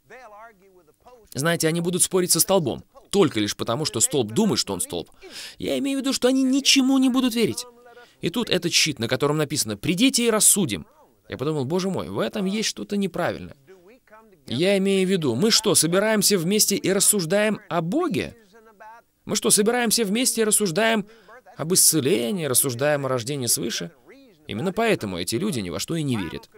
Знаете, они будут спорить со столбом, только лишь потому, что столб думает, что он столб. Я имею в виду, что они ничему не будут верить. И тут этот щит, на котором написано «Придите и рассудим». Я подумал, боже мой, в этом есть что-то неправильно. Я имею в виду, мы что, собираемся вместе и рассуждаем о Боге? Мы что, собираемся вместе и рассуждаем об исцелении, рассуждаем о рождении свыше. Именно поэтому эти люди ни во что и не верят.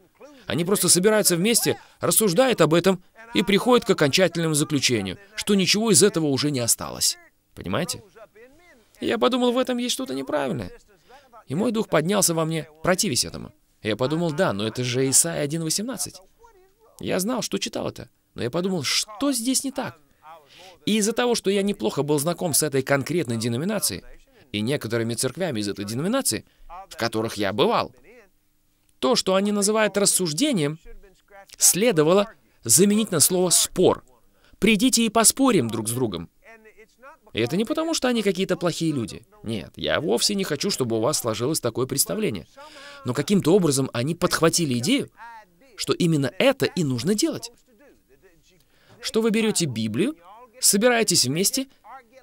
Они просто собираются вместе, рассуждают об этом и приходят к окончательному заключению, что ничего из этого уже не осталось. Понимаете? я подумал, в этом есть что-то неправильное. И мой дух поднялся во мне, противясь этому. я подумал, да, но это же Исайя 1.18. Я знал, что читал это, но я подумал, что здесь не так? И из-за того, что я неплохо был знаком с этой конкретной деноминацией, и некоторыми церквями из этой деноминации, в которых я бывал. То, что они называют рассуждением, следовало заменить на слово «спор». «Придите и поспорим друг с другом». И это не потому, что они какие-то плохие люди. Нет, я вовсе не хочу, чтобы у вас сложилось такое представление. Но каким-то образом они подхватили идею, что именно это и нужно делать. Что вы берете Библию, собираетесь вместе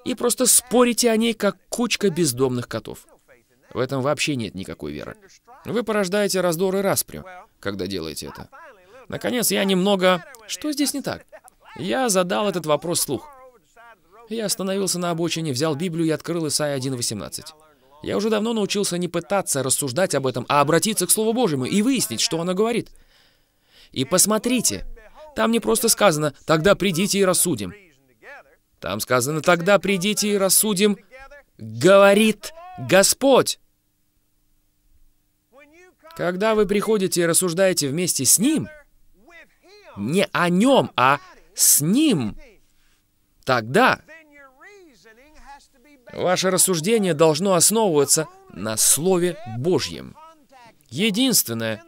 и просто спорите о ней, как кучка бездомных котов. В этом вообще нет никакой веры. Вы порождаете раздор и распрю, когда делаете это. Наконец, я немного... Что здесь не так? Я задал этот вопрос вслух. Я остановился на обочине, взял Библию и открыл Исайя 1.18. Я уже давно научился не пытаться рассуждать об этом, а обратиться к Слову Божьему и выяснить, что оно говорит. И посмотрите, там не просто сказано «тогда придите и рассудим». Там сказано «тогда придите и рассудим», говорит Господь. Когда вы приходите и рассуждаете вместе с Ним, не о Нем, а с Ним, тогда ваше рассуждение должно основываться на Слове Божьем. Единственное,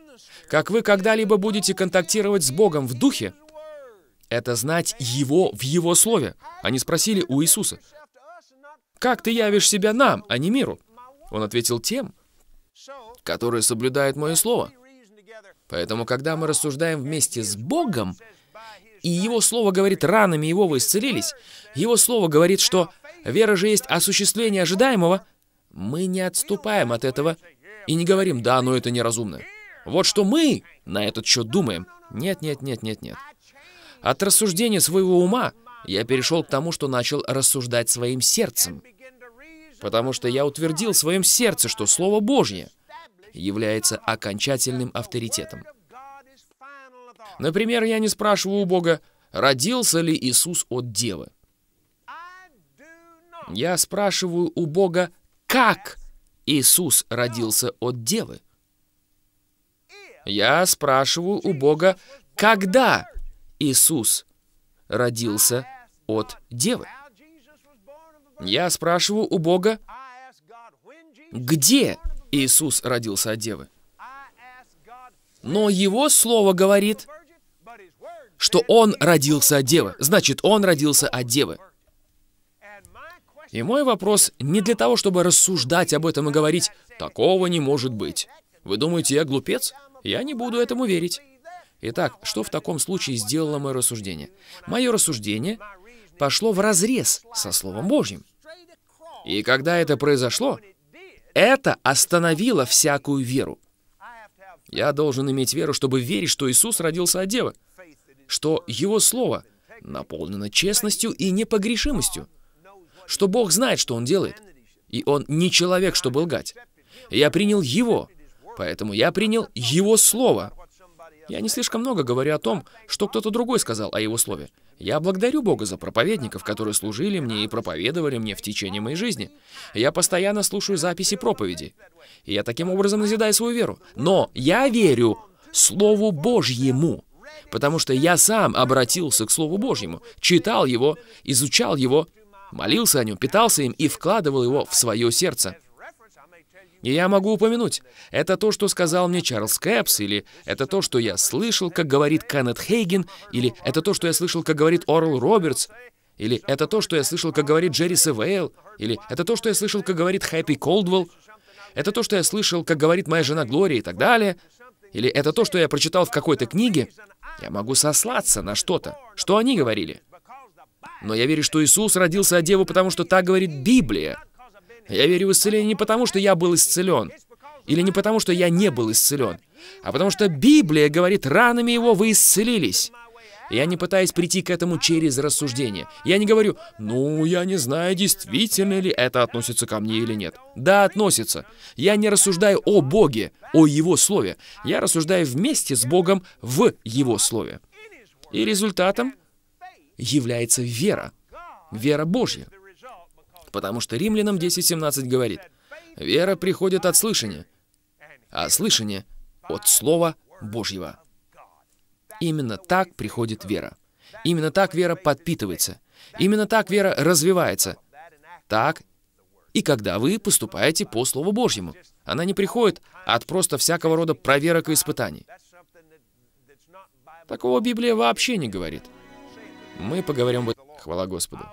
как вы когда-либо будете контактировать с Богом в Духе, это знать Его в Его Слове. Они спросили у Иисуса, «Как ты явишь себя нам, а не миру?» Он ответил тем, которые соблюдают Мое Слово. Поэтому, когда мы рассуждаем вместе с Богом, и Его Слово говорит, ранами Его вы исцелились, Его Слово говорит, что вера же есть осуществление ожидаемого, мы не отступаем от этого и не говорим, да, но это неразумно. Вот что мы на этот счет думаем. Нет, нет, нет, нет, нет. От рассуждения своего ума я перешел к тому, что начал рассуждать своим сердцем. Потому что я утвердил в своем сердце, что Слово Божье — является окончательным авторитетом. Например, я не спрашиваю у Бога, родился ли Иисус от Девы. Я спрашиваю у Бога, как Иисус родился от Девы. Я спрашиваю у Бога, когда Иисус родился от Девы. Я спрашиваю у Бога, где Иисус родился от девы. Но его слово говорит, что он родился от девы. Значит, он родился от девы. И мой вопрос не для того, чтобы рассуждать об этом и говорить, такого не может быть. Вы думаете, я глупец? Я не буду этому верить. Итак, что в таком случае сделало мое рассуждение? Мое рассуждение пошло в разрез со Словом Божьим. И когда это произошло, это остановило всякую веру. Я должен иметь веру, чтобы верить, что Иисус родился от Девы, что Его Слово наполнено честностью и непогрешимостью, что Бог знает, что Он делает, и Он не человек, чтобы лгать. Я принял Его, поэтому я принял Его Слово. Я не слишком много говорю о том, что кто-то другой сказал о Его Слове. Я благодарю Бога за проповедников, которые служили мне и проповедовали мне в течение моей жизни. Я постоянно слушаю записи проповедей. И я таким образом назидаю свою веру. Но я верю Слову Божьему, потому что я сам обратился к Слову Божьему, читал его, изучал его, молился о нем, питался им и вкладывал его в свое сердце. И я могу упомянуть, это то, что сказал мне Чарльз Кэпс, или это то, что я слышал, как говорит Кеннет Хейген, или это то, что я слышал, как говорит Орл Робертс, или это то, что я слышал, как говорит Джерри Севейл, или это то, что я слышал, как говорит Хэппи Колдвелл, это то, что я слышал, как говорит моя жена Глория и так далее, или это то, что я прочитал в какой-то книге, я могу сослаться на что-то, что они говорили. Но я верю, что Иисус родился от Девы, потому что так говорит Библия. Я верю в исцеление не потому, что я был исцелен, или не потому, что я не был исцелен, а потому что Библия говорит, ранами его вы исцелились. Я не пытаюсь прийти к этому через рассуждение. Я не говорю, ну, я не знаю, действительно ли это относится ко мне или нет. Да, относится. Я не рассуждаю о Боге, о Его Слове. Я рассуждаю вместе с Богом в Его Слове. И результатом является вера. Вера Божья. Потому что Римлянам 10.17 говорит, «Вера приходит от слышания, а слышание от Слова Божьего». Именно так приходит вера. Именно так вера подпитывается. Именно так вера развивается. Так и когда вы поступаете по Слову Божьему. Она не приходит от просто всякого рода проверок и испытаний. Такого Библия вообще не говорит. Мы поговорим об этом. Хвала Господу.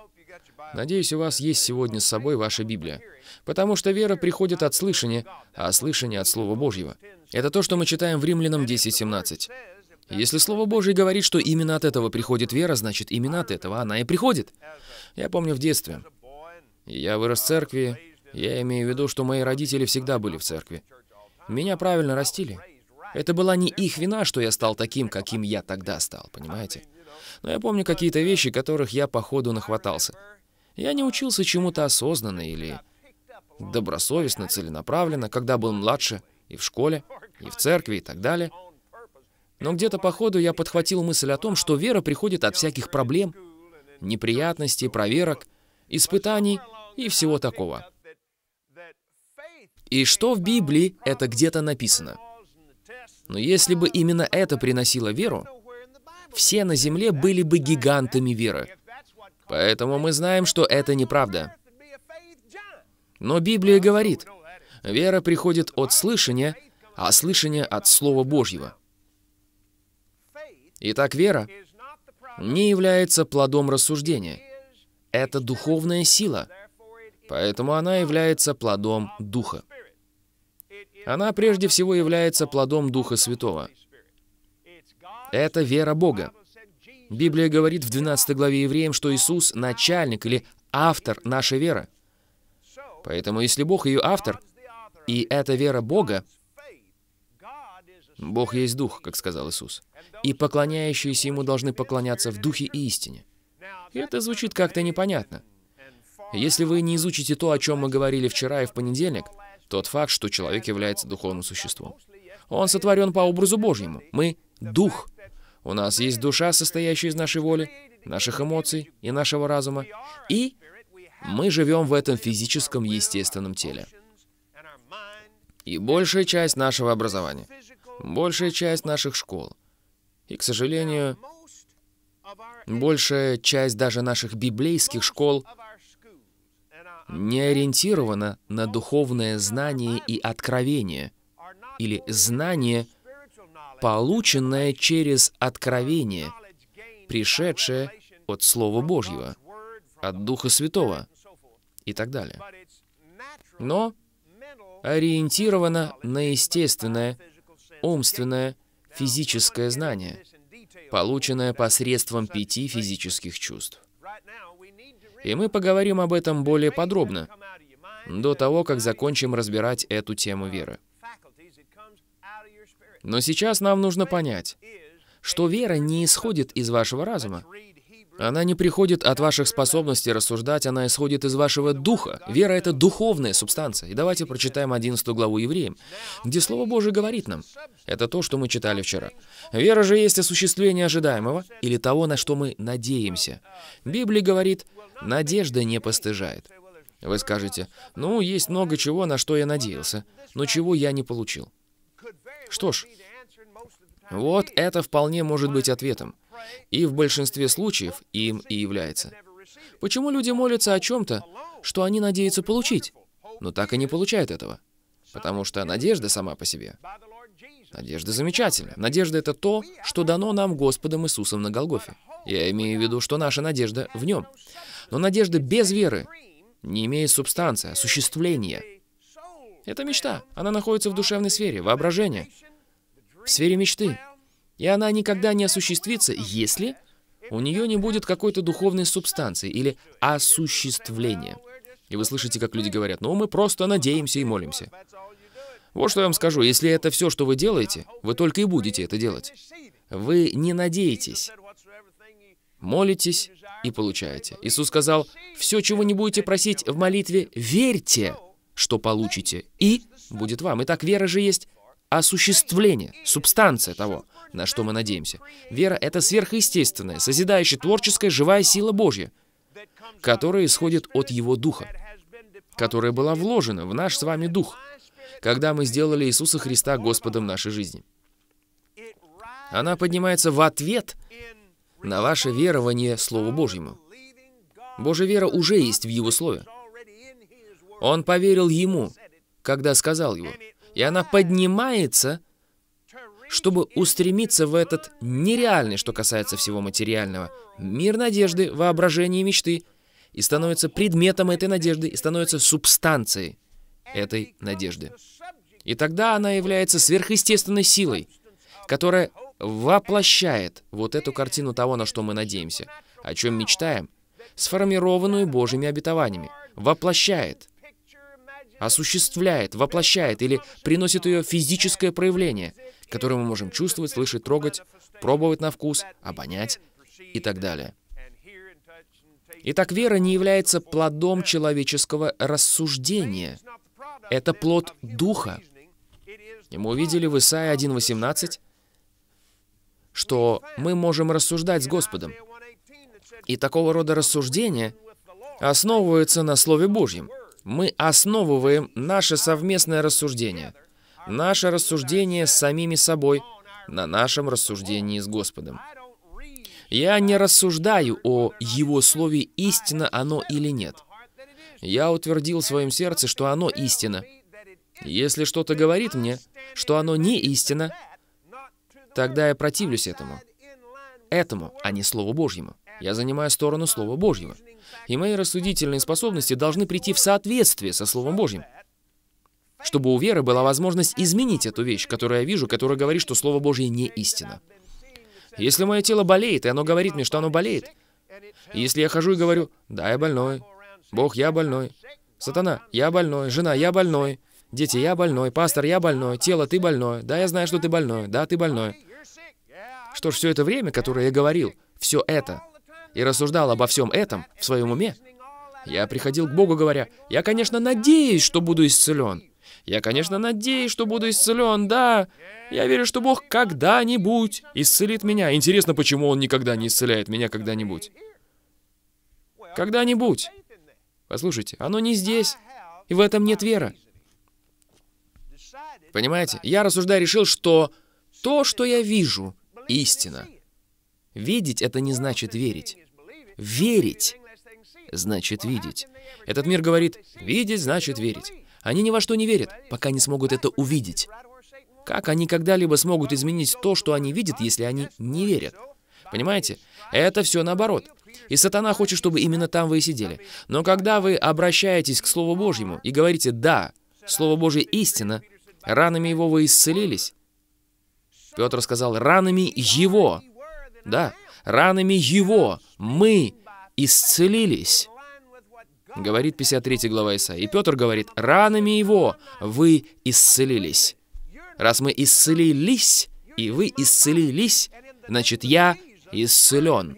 Надеюсь, у вас есть сегодня с собой ваша Библия. Потому что вера приходит от слышания, а слышание от Слова Божьего. Это то, что мы читаем в Римлянам 10.17. Если Слово Божье говорит, что именно от этого приходит вера, значит, именно от этого она и приходит. Я помню в детстве. Я вырос в церкви. Я имею в виду, что мои родители всегда были в церкви. Меня правильно растили. Это была не их вина, что я стал таким, каким я тогда стал, понимаете? Но я помню какие-то вещи, которых я по ходу нахватался. Я не учился чему-то осознанно или добросовестно, целенаправленно, когда был младше, и в школе, и в церкви, и так далее. Но где-то по ходу я подхватил мысль о том, что вера приходит от всяких проблем, неприятностей, проверок, испытаний и всего такого. И что в Библии, это где-то написано. Но если бы именно это приносило веру, все на земле были бы гигантами веры. Поэтому мы знаем, что это неправда. Но Библия говорит, вера приходит от слышания, а слышание от Слова Божьего. Итак, вера не является плодом рассуждения. Это духовная сила, поэтому она является плодом Духа. Она прежде всего является плодом Духа Святого. Это вера Бога. Библия говорит в 12 главе Евреям, что Иисус — начальник или автор нашей веры. Поэтому если Бог ее автор, и это вера Бога, Бог есть Дух, как сказал Иисус, и поклоняющиеся Ему должны поклоняться в Духе и истине. И это звучит как-то непонятно. Если вы не изучите то, о чем мы говорили вчера и в понедельник, тот факт, что человек является духовным существом. Он сотворен по образу Божьему. Мы — дух. У нас есть душа, состоящая из нашей воли, наших эмоций и нашего разума. И мы живем в этом физическом естественном теле. И большая часть нашего образования, большая часть наших школ, и, к сожалению, большая часть даже наших библейских школ не ориентирована на духовное знание и откровение, или знание, полученное через откровение, пришедшее от Слова Божьего, от Духа Святого и так далее. Но ориентировано на естественное, умственное, физическое знание, полученное посредством пяти физических чувств. И мы поговорим об этом более подробно, до того, как закончим разбирать эту тему веры. Но сейчас нам нужно понять, что вера не исходит из вашего разума. Она не приходит от ваших способностей рассуждать, она исходит из вашего духа. Вера — это духовная субстанция. И давайте прочитаем 11 главу Евреям, где Слово Божие говорит нам. Это то, что мы читали вчера. Вера же есть осуществление ожидаемого или того, на что мы надеемся. Библия говорит, надежда не постыжает. Вы скажете, ну, есть много чего, на что я надеялся, но чего я не получил. Что ж, вот это вполне может быть ответом. И в большинстве случаев им и является. Почему люди молятся о чем-то, что они надеются получить, но так и не получают этого? Потому что надежда сама по себе. Надежда замечательна. Надежда — это то, что дано нам Господом Иисусом на Голгофе. Я имею в виду, что наша надежда в Нем. Но надежда без веры не имеет субстанции, осуществления. Это мечта. Она находится в душевной сфере, воображение, в сфере мечты. И она никогда не осуществится, если у нее не будет какой-то духовной субстанции или осуществления. И вы слышите, как люди говорят, ну мы просто надеемся и молимся. Вот что я вам скажу, если это все, что вы делаете, вы только и будете это делать. Вы не надеетесь, молитесь и получаете. Иисус сказал, все, чего не будете просить в молитве, верьте, что получите, и будет вам. Итак, вера же есть осуществление, субстанция того, на что мы надеемся. Вера — это сверхъестественная, созидающая, творческая, живая сила Божья, которая исходит от Его Духа, которая была вложена в наш с вами Дух, когда мы сделали Иисуса Христа Господом нашей жизни. Она поднимается в ответ на ваше верование Слову Божьему. Божья вера уже есть в Его Слове. Он поверил Ему, когда сказал Его. И она поднимается чтобы устремиться в этот нереальный, что касается всего материального, мир надежды, воображения и мечты, и становится предметом этой надежды, и становится субстанцией этой надежды. И тогда она является сверхъестественной силой, которая воплощает вот эту картину того, на что мы надеемся, о чем мечтаем, сформированную Божьими обетованиями, воплощает, осуществляет, воплощает или приносит ее физическое проявление – который мы можем чувствовать, слышать, трогать, пробовать на вкус, обонять и так далее. Итак, вера не является плодом человеческого рассуждения. Это плод Духа. И мы увидели в Исаии 1.18, что мы можем рассуждать с Господом. И такого рода рассуждения основываются на Слове Божьем. Мы основываем наше совместное рассуждение, наше рассуждение с самими собой на нашем рассуждении с Господом. Я не рассуждаю о Его Слове, истинно оно или нет. Я утвердил в своем сердце, что оно истина. Если что-то говорит мне, что оно не истина, тогда я противлюсь этому. Этому, а не Слову Божьему. Я занимаю сторону Слова Божьего. И мои рассудительные способности должны прийти в соответствие со Словом Божьим. Чтобы у веры была возможность изменить эту вещь, которую я вижу, которая говорит, что Слово Божье не истина. Если мое тело болеет, и оно говорит мне, что оно болеет, если я хожу и говорю, да, я больной, Бог, я больной, Сатана, я больной, жена, я больной, дети, я больной, пастор, я больной, тело, ты больной, да, я знаю, что ты больной, да, ты больной. Что ж, все это время, которое я говорил, все это, и рассуждал обо всем этом в своем уме, я приходил к Богу, говоря, я, конечно, надеюсь, что буду исцелен. Я, конечно, надеюсь, что буду исцелен, да. Я верю, что Бог когда-нибудь исцелит меня. Интересно, почему Он никогда не исцеляет меня когда-нибудь? Когда-нибудь. Послушайте, оно не здесь, и в этом нет веры. Понимаете? Я рассуждая решил, что то, что я вижу, истина. Видеть — это не значит верить. Верить значит видеть. Этот мир говорит, видеть значит верить. Они ни во что не верят, пока не смогут это увидеть. Как они когда-либо смогут изменить то, что они видят, если они не верят? Понимаете? Это все наоборот. И сатана хочет, чтобы именно там вы и сидели. Но когда вы обращаетесь к Слову Божьему и говорите «да», Слово Божье истина, ранами его вы исцелились. Петр сказал «ранами его». Да, ранами его мы исцелились. Говорит 53 глава Исаии. И Петр говорит, ранами его вы исцелились. Раз мы исцелились, и вы исцелились, значит, я исцелен.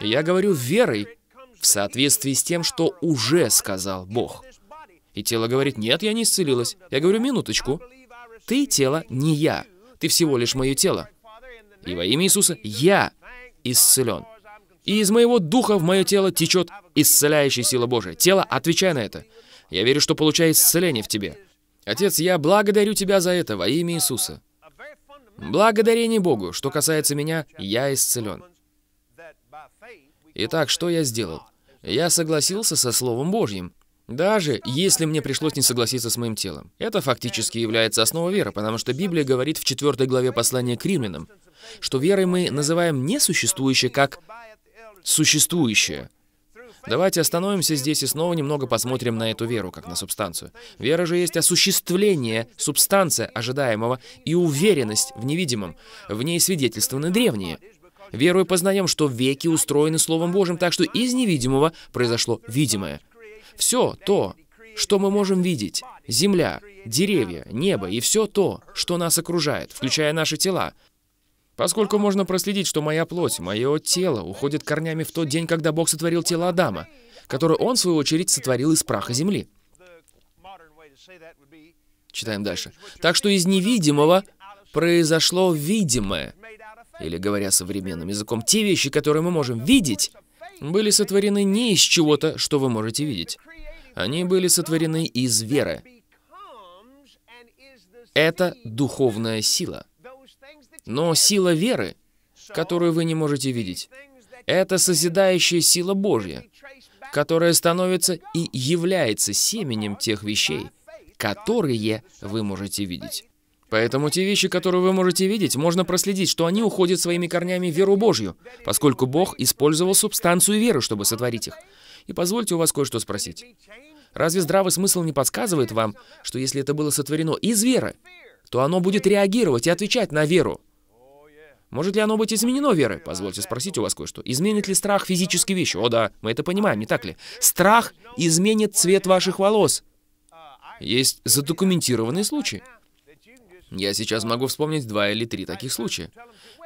Я говорю верой в соответствии с тем, что уже сказал Бог. И тело говорит, нет, я не исцелилась. Я говорю, минуточку. Ты тело, не я. Ты всего лишь мое тело. И во имя Иисуса я исцелен. И из моего духа в мое тело течет исцеляющая сила Божия. Тело, отвечай на это. Я верю, что получаю исцеление в тебе. Отец, я благодарю тебя за это во имя Иисуса. Благодарение Богу. Что касается меня, я исцелен. Итак, что я сделал? Я согласился со Словом Божьим, даже если мне пришлось не согласиться с моим телом. Это фактически является основой веры, потому что Библия говорит в 4 главе послания к римлянам, что верой мы называем несуществующее как существующее. Давайте остановимся здесь и снова немного посмотрим на эту веру, как на субстанцию. Вера же есть осуществление, субстанция ожидаемого и уверенность в невидимом. В ней свидетельствованы древние. Верою познаем, что веки устроены Словом Божьим, так что из невидимого произошло видимое. Все то, что мы можем видеть, земля, деревья, небо и все то, что нас окружает, включая наши тела, Поскольку можно проследить, что моя плоть, мое тело уходит корнями в тот день, когда Бог сотворил тело Адама, которое Он, в свою очередь, сотворил из праха земли. Читаем дальше. Так что из невидимого произошло видимое. Или, говоря современным языком, те вещи, которые мы можем видеть, были сотворены не из чего-то, что вы можете видеть. Они были сотворены из веры. Это духовная сила. Но сила веры, которую вы не можете видеть, это созидающая сила Божья, которая становится и является семенем тех вещей, которые вы можете видеть. Поэтому те вещи, которые вы можете видеть, можно проследить, что они уходят своими корнями в веру Божью, поскольку Бог использовал субстанцию веры, чтобы сотворить их. И позвольте у вас кое-что спросить. Разве здравый смысл не подсказывает вам, что если это было сотворено из веры, то оно будет реагировать и отвечать на веру? Может ли оно быть изменено верой? Позвольте спросить у вас кое-что. Изменит ли страх физические вещи? О да, мы это понимаем, не так ли? Страх изменит цвет ваших волос. Есть задокументированные случаи. Я сейчас могу вспомнить два или три таких случая,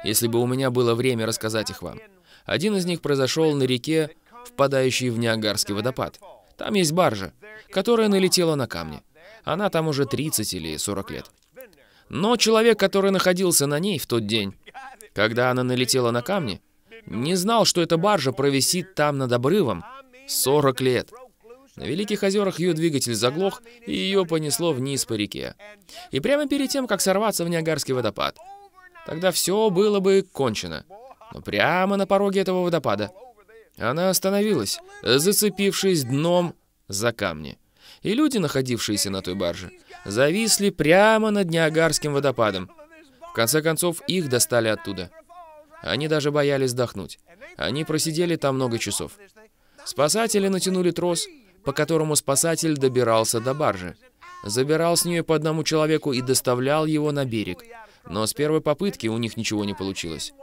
если бы у меня было время рассказать их вам. Один из них произошел на реке впадающий в Ниагарский водопад. Там есть баржа, которая налетела на камни. Она там уже 30 или 40 лет. Но человек, который находился на ней в тот день, когда она налетела на камни, не знал, что эта баржа провисит там над обрывом 40 лет. На Великих озерах ее двигатель заглох, и ее понесло вниз по реке. И прямо перед тем, как сорваться в Ниагарский водопад. Тогда все было бы кончено. Но прямо на пороге этого водопада она остановилась, зацепившись дном за камни. И люди, находившиеся на той барже, зависли прямо над Ниагарским водопадом. В конце концов, их достали оттуда. Они даже боялись вдохнуть. Они просидели там много часов. Спасатели натянули трос, по которому спасатель добирался до баржи. Забирал с нее по одному человеку и доставлял его на берег. Но с первой попытки у них ничего не получилось.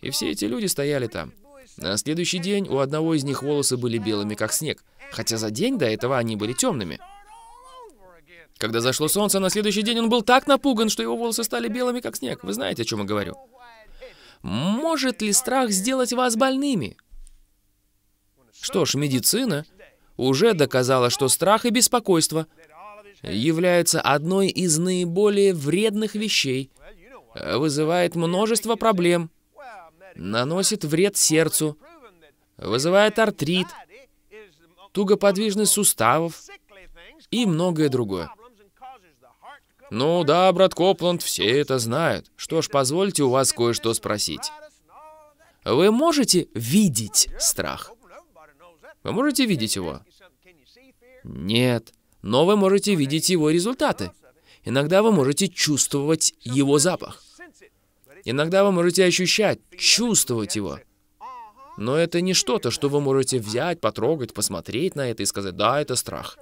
И все эти люди стояли там. На следующий день у одного из них волосы были белыми, как снег, хотя за день до этого они были темными. Когда зашло солнце, на следующий день он был так напуган, что его волосы стали белыми, как снег. Вы знаете, о чем я говорю. Может ли страх сделать вас больными? Что ж, медицина уже доказала, что страх и беспокойство являются одной из наиболее вредных вещей, вызывает множество проблем, наносит вред сердцу, вызывает артрит, тугоподвижность суставов и многое другое. Ну да, брат Копланд, все это знают. Что ж, позвольте у вас кое-что спросить. Вы можете видеть страх? Вы можете видеть его? Нет. Но вы можете видеть его результаты. Иногда вы можете чувствовать его запах. Иногда вы можете ощущать, чувствовать его. Но это не что-то, что вы можете взять, потрогать, посмотреть на это и сказать, да, это страх.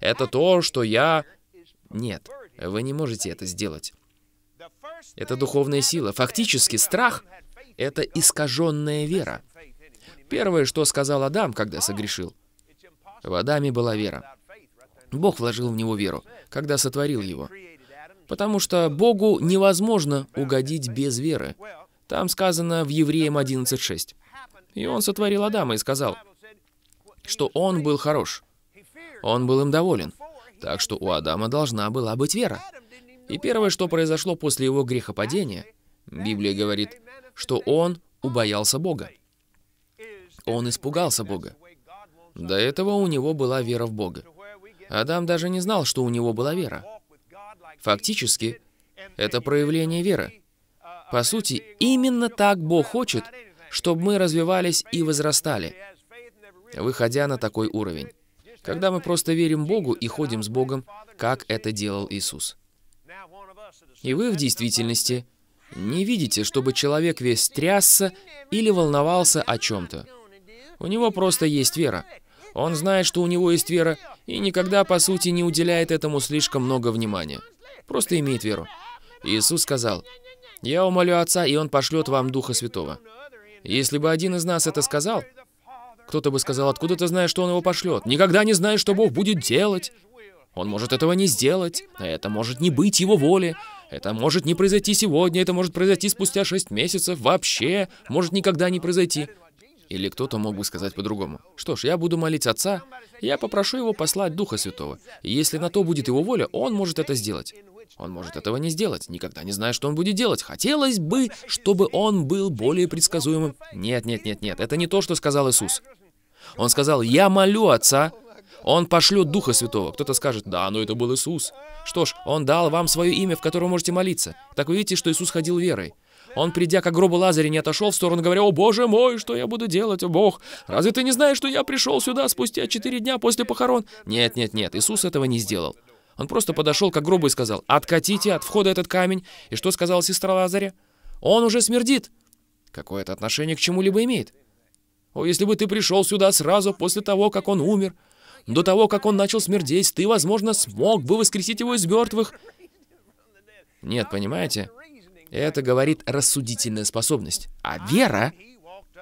Это то, что я... Нет, вы не можете это сделать. Это духовная сила. Фактически страх — это искаженная вера. Первое, что сказал Адам, когда согрешил. В Адаме была вера. Бог вложил в него веру, когда сотворил его. Потому что Богу невозможно угодить без веры. Там сказано в Евреям 11.6. И он сотворил Адама и сказал, что он был хорош. Он был им доволен. Так что у Адама должна была быть вера. И первое, что произошло после его грехопадения, Библия говорит, что он убоялся Бога. Он испугался Бога. До этого у него была вера в Бога. Адам даже не знал, что у него была вера. Фактически, это проявление веры. По сути, именно так Бог хочет, чтобы мы развивались и возрастали, выходя на такой уровень. Когда мы просто верим Богу и ходим с Богом, как это делал Иисус. И вы в действительности не видите, чтобы человек весь трясся или волновался о чем-то. У него просто есть вера. Он знает, что у него есть вера, и никогда, по сути, не уделяет этому слишком много внимания. Просто имеет веру. Иисус сказал, «Я умолю Отца, и Он пошлет вам Духа Святого». Если бы один из нас это сказал, кто-то бы сказал, откуда ты знаешь, что он его пошлет? Никогда не знаешь, что Бог будет делать. Он может этого не сделать. Это может не быть его воли. Это может не произойти сегодня. Это может произойти спустя шесть месяцев. Вообще может никогда не произойти. Или кто-то мог бы сказать по-другому. Что ж, я буду молить Отца, я попрошу Его послать Духа Святого. И если на то будет Его воля, Он может это сделать. Он может этого не сделать, никогда не знает, что он будет делать. Хотелось бы, чтобы он был более предсказуемым. Нет, нет, нет, нет, это не то, что сказал Иисус. Он сказал, я молю Отца, Он пошлет Духа Святого. Кто-то скажет, да, но это был Иисус. Что ж, Он дал вам свое имя, в котором можете молиться. Так вы видите, что Иисус ходил верой. Он, придя к гробу Лазаря, не отошел в сторону, говоря, «О, Боже мой, что я буду делать, о Бог? Разве ты не знаешь, что я пришел сюда спустя четыре дня после похорон?» Нет, нет, нет, Иисус этого не сделал. Он просто подошел к гробу и сказал, «Откатите от входа этот камень». И что сказала сестра Лазаря? «Он уже смердит». Какое это отношение к чему-либо имеет? О, если бы ты пришел сюда сразу после того, как он умер, до того, как он начал смердеть, ты, возможно, смог бы воскресить его из мертвых. Нет, понимаете? Это говорит рассудительная способность. А вера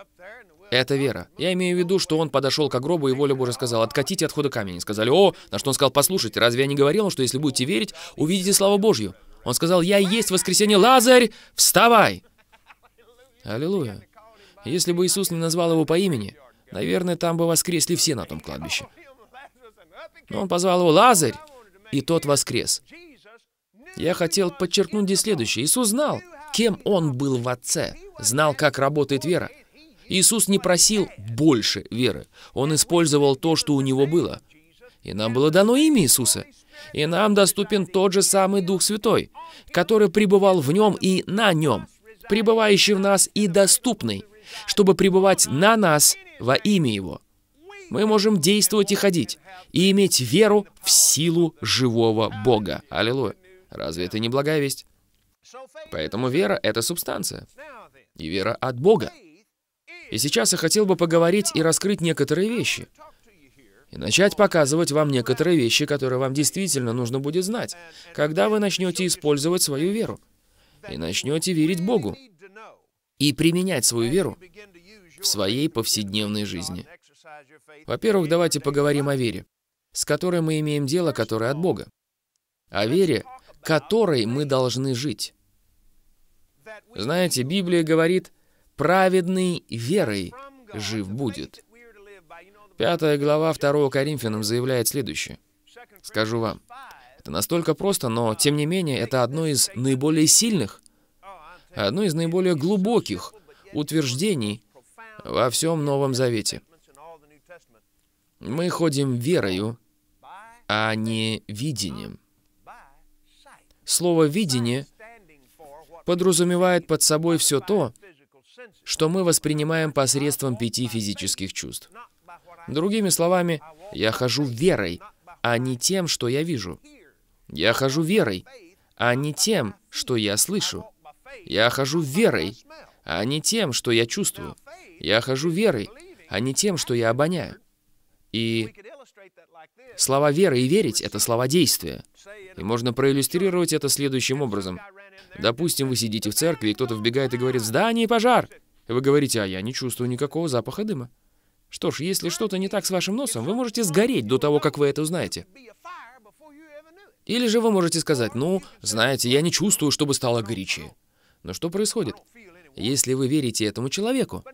— это вера. Я имею в виду, что он подошел к гробу, и воля Божия сказал, откатите отхода камень. Сказали, о, на что он сказал, послушайте, разве я не говорил, что если будете верить, увидите славу Божью? Он сказал, я есть воскресенье, Лазарь, вставай! Аллилуйя. Если бы Иисус не назвал его по имени, Наверное, там бы воскресли все на том кладбище. Но он позвал его «Лазарь!» И тот воскрес. Я хотел подчеркнуть здесь следующее. Иисус знал, кем он был в Отце, знал, как работает вера. Иисус не просил больше веры. Он использовал то, что у него было. И нам было дано имя Иисуса. И нам доступен тот же самый Дух Святой, который пребывал в нем и на нем, пребывающий в нас и доступный, чтобы пребывать на нас во имя Его. Мы можем действовать и ходить, и иметь веру в силу живого Бога. Аллилуйя. Разве это не благая весть? Поэтому вера — это субстанция. И вера от Бога. И сейчас я хотел бы поговорить и раскрыть некоторые вещи. И начать показывать вам некоторые вещи, которые вам действительно нужно будет знать, когда вы начнете использовать свою веру. И начнете верить Богу. И применять свою веру в своей повседневной жизни. Во-первых, давайте поговорим о вере, с которой мы имеем дело, которая от Бога. О вере, которой мы должны жить. Знаете, Библия говорит, праведный верой жив будет. Пятая глава 2 Коринфянам заявляет следующее. Скажу вам, это настолько просто, но тем не менее это одно из наиболее сильных, одно из наиболее глубоких утверждений во всем Новом Завете. Мы ходим верою, а не видением. Слово «видение» подразумевает под собой все то, что мы воспринимаем посредством пяти физических чувств. Другими словами, я хожу верой, а не тем, что я вижу. Я хожу верой, а не тем, что я слышу. Я хожу верой, а не тем, что я чувствую. Я хожу верой, а не тем, что я обоняю. И слова веры и верить — это слова действия. И можно проиллюстрировать это следующим образом. Допустим, вы сидите в церкви, и кто-то вбегает и говорит «В здании пожар!» И вы говорите «А я не чувствую никакого запаха дыма». Что ж, если что-то не так с вашим носом, вы можете сгореть до того, как вы это узнаете. Или же вы можете сказать «Ну, знаете, я не чувствую, чтобы стало горячее». Но что происходит? Если вы верите этому человеку,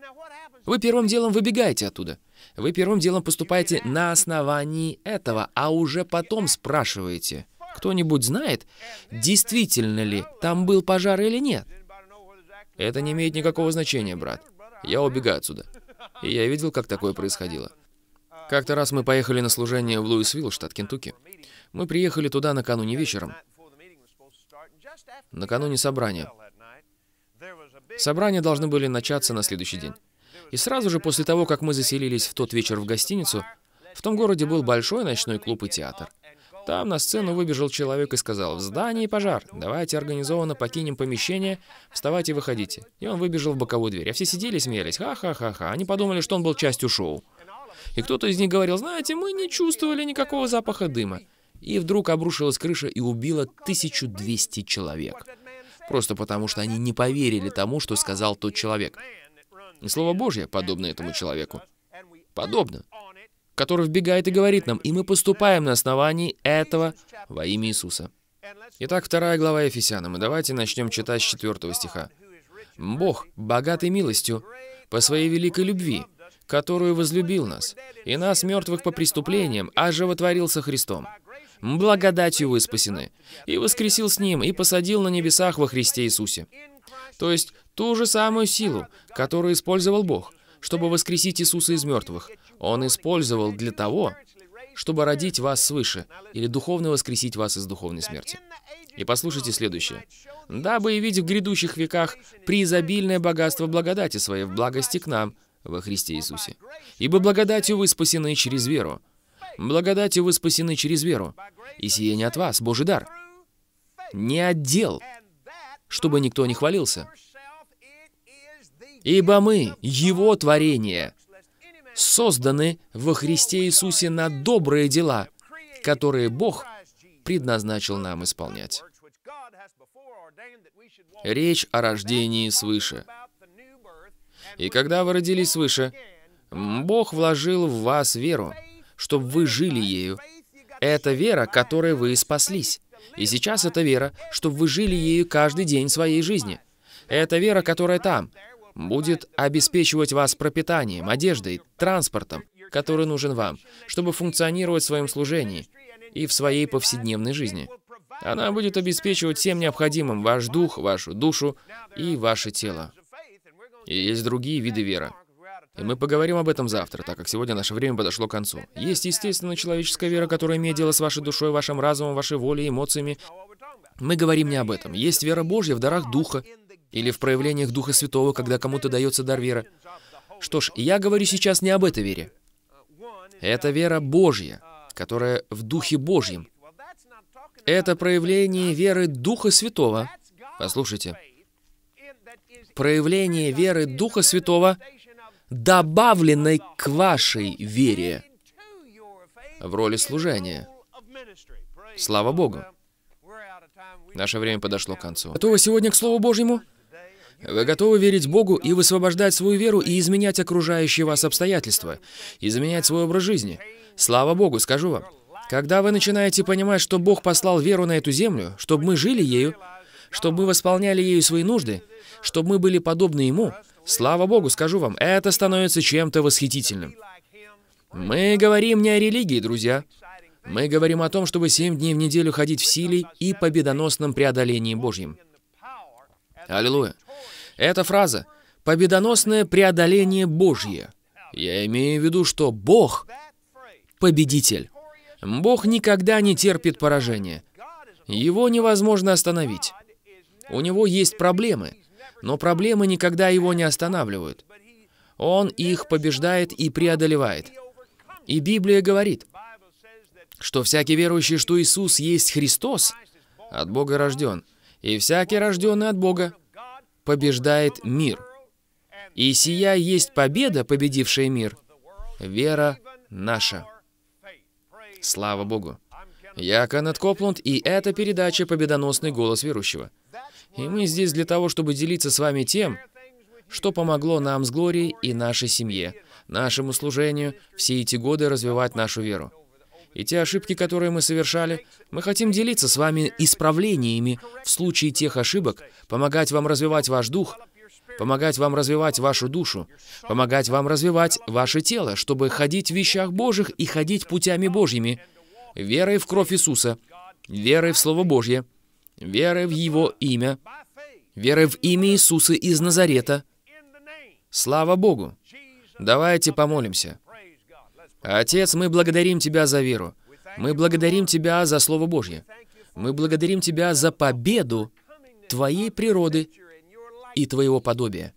вы первым делом выбегаете оттуда. Вы первым делом поступаете на основании этого, а уже потом спрашиваете, кто-нибудь знает, действительно ли там был пожар или нет? Это не имеет никакого значения, брат. Я убегаю отсюда. И я видел, как такое происходило. Как-то раз мы поехали на служение в Луисвилл, штат Кентукки. Мы приехали туда накануне вечером. Накануне собрания. Собрания должны были начаться на следующий день. И сразу же после того, как мы заселились в тот вечер в гостиницу, в том городе был большой ночной клуб и театр. Там на сцену выбежал человек и сказал, «В здании пожар, давайте организованно покинем помещение, вставайте и выходите». И он выбежал в боковую дверь. А все сидели и смеялись, ха-ха-ха-ха. Они подумали, что он был частью шоу. И кто-то из них говорил, знаете, мы не чувствовали никакого запаха дыма. И вдруг обрушилась крыша и убила 1200 человек. Просто потому, что они не поверили тому, что сказал тот человек. И Слово Божье подобно этому человеку. Подобно. Который вбегает и говорит нам, и мы поступаем на основании этого во имя Иисуса. Итак, вторая глава Ефесянам, и давайте начнем читать с 4 стиха. «Бог, богатый милостью, по своей великой любви, которую возлюбил нас, и нас, мертвых по преступлениям, оживотворился Христом. Благодатью вы спасены, и воскресил с Ним, и посадил на небесах во Христе Иисусе». То есть ту же самую силу, которую использовал Бог, чтобы воскресить Иисуса из мертвых, Он использовал для того, чтобы родить вас свыше, или духовно воскресить вас из духовной смерти. И послушайте следующее. «Дабы явить в грядущих веках преизобильное богатство благодати своей в благости к нам во Христе Иисусе. Ибо благодатью вы спасены через веру. Благодатью вы спасены через веру. И сие не от вас, Божий дар. Не отдел, чтобы никто не хвалился. Ибо мы, Его творение, созданы во Христе Иисусе на добрые дела, которые Бог предназначил нам исполнять. Речь о рождении свыше. И когда вы родились свыше, Бог вложил в вас веру, чтобы вы жили ею. Это вера, которой вы спаслись. И сейчас это вера, чтобы вы жили ею каждый день своей жизни. Это вера, которая там. будет обеспечивать вас пропитанием, одеждой, транспортом, который нужен вам, чтобы функционировать в своем служении и в своей повседневной жизни. Она будет обеспечивать всем необходимым ваш дух, вашу душу и ваше тело. И есть другие виды веры. И мы поговорим об этом завтра, так как сегодня наше время подошло к концу. Есть, естественно, человеческая вера, которая имеет дело с вашей душой, вашим разумом, вашей волей, эмоциями. Мы говорим не об этом. Есть вера Божья в дарах Духа или в проявлениях Духа Святого, когда кому-то дается дар веры. Что ж, я говорю сейчас не об этой вере. Это вера Божья, которая в Духе Божьем. Это проявление веры Духа Святого. Послушайте. Проявление веры Духа Святого — добавленной к вашей вере в роли служения. Слава Богу. Наше время подошло к концу. Готовы сегодня к Слову Божьему? Вы готовы верить Богу и высвобождать свою веру и изменять окружающие вас обстоятельства, изменять свой образ жизни? Слава Богу, скажу вам. Когда вы начинаете понимать, что Бог послал веру на эту землю, чтобы мы жили ею, чтобы мы восполняли ею свои нужды, чтобы мы были подобны Ему, Слава Богу, скажу вам, это становится чем-то восхитительным. Мы говорим не о религии, друзья. Мы говорим о том, чтобы семь дней в неделю ходить в силе и победоносном преодолении Божьим. Аллилуйя. Эта фраза «победоносное преодоление Божье». Я имею в виду, что Бог — победитель. Бог никогда не терпит поражения. Его невозможно остановить. У него есть проблемы, но проблемы никогда его не останавливают. Он их побеждает и преодолевает. И Библия говорит, что всякий верующий, что Иисус есть Христос, от Бога рожден, и всякий рожденный от Бога побеждает мир. И сия есть победа, победившая мир, вера наша. Слава Богу. Я Кеннет Копланд, и это передача «Победоносный голос верующего». И мы здесь для того, чтобы делиться с вами тем, что помогло нам с Глорией и нашей семье, нашему служению, все эти годы развивать нашу веру. И те ошибки, которые мы совершали, мы хотим делиться с вами исправлениями в случае тех ошибок, помогать вам развивать ваш дух, помогать вам развивать вашу душу, помогать вам развивать ваше тело, чтобы ходить в вещах Божьих и ходить путями Божьими, верой в кровь Иисуса, верой в Слово Божье, верой в Его имя, верой в имя Иисуса из Назарета. Слава Богу! Давайте помолимся. Отец, мы благодарим Тебя за веру. Мы благодарим Тебя за Слово Божье. Мы благодарим Тебя за победу Твоей природы и Твоего подобия.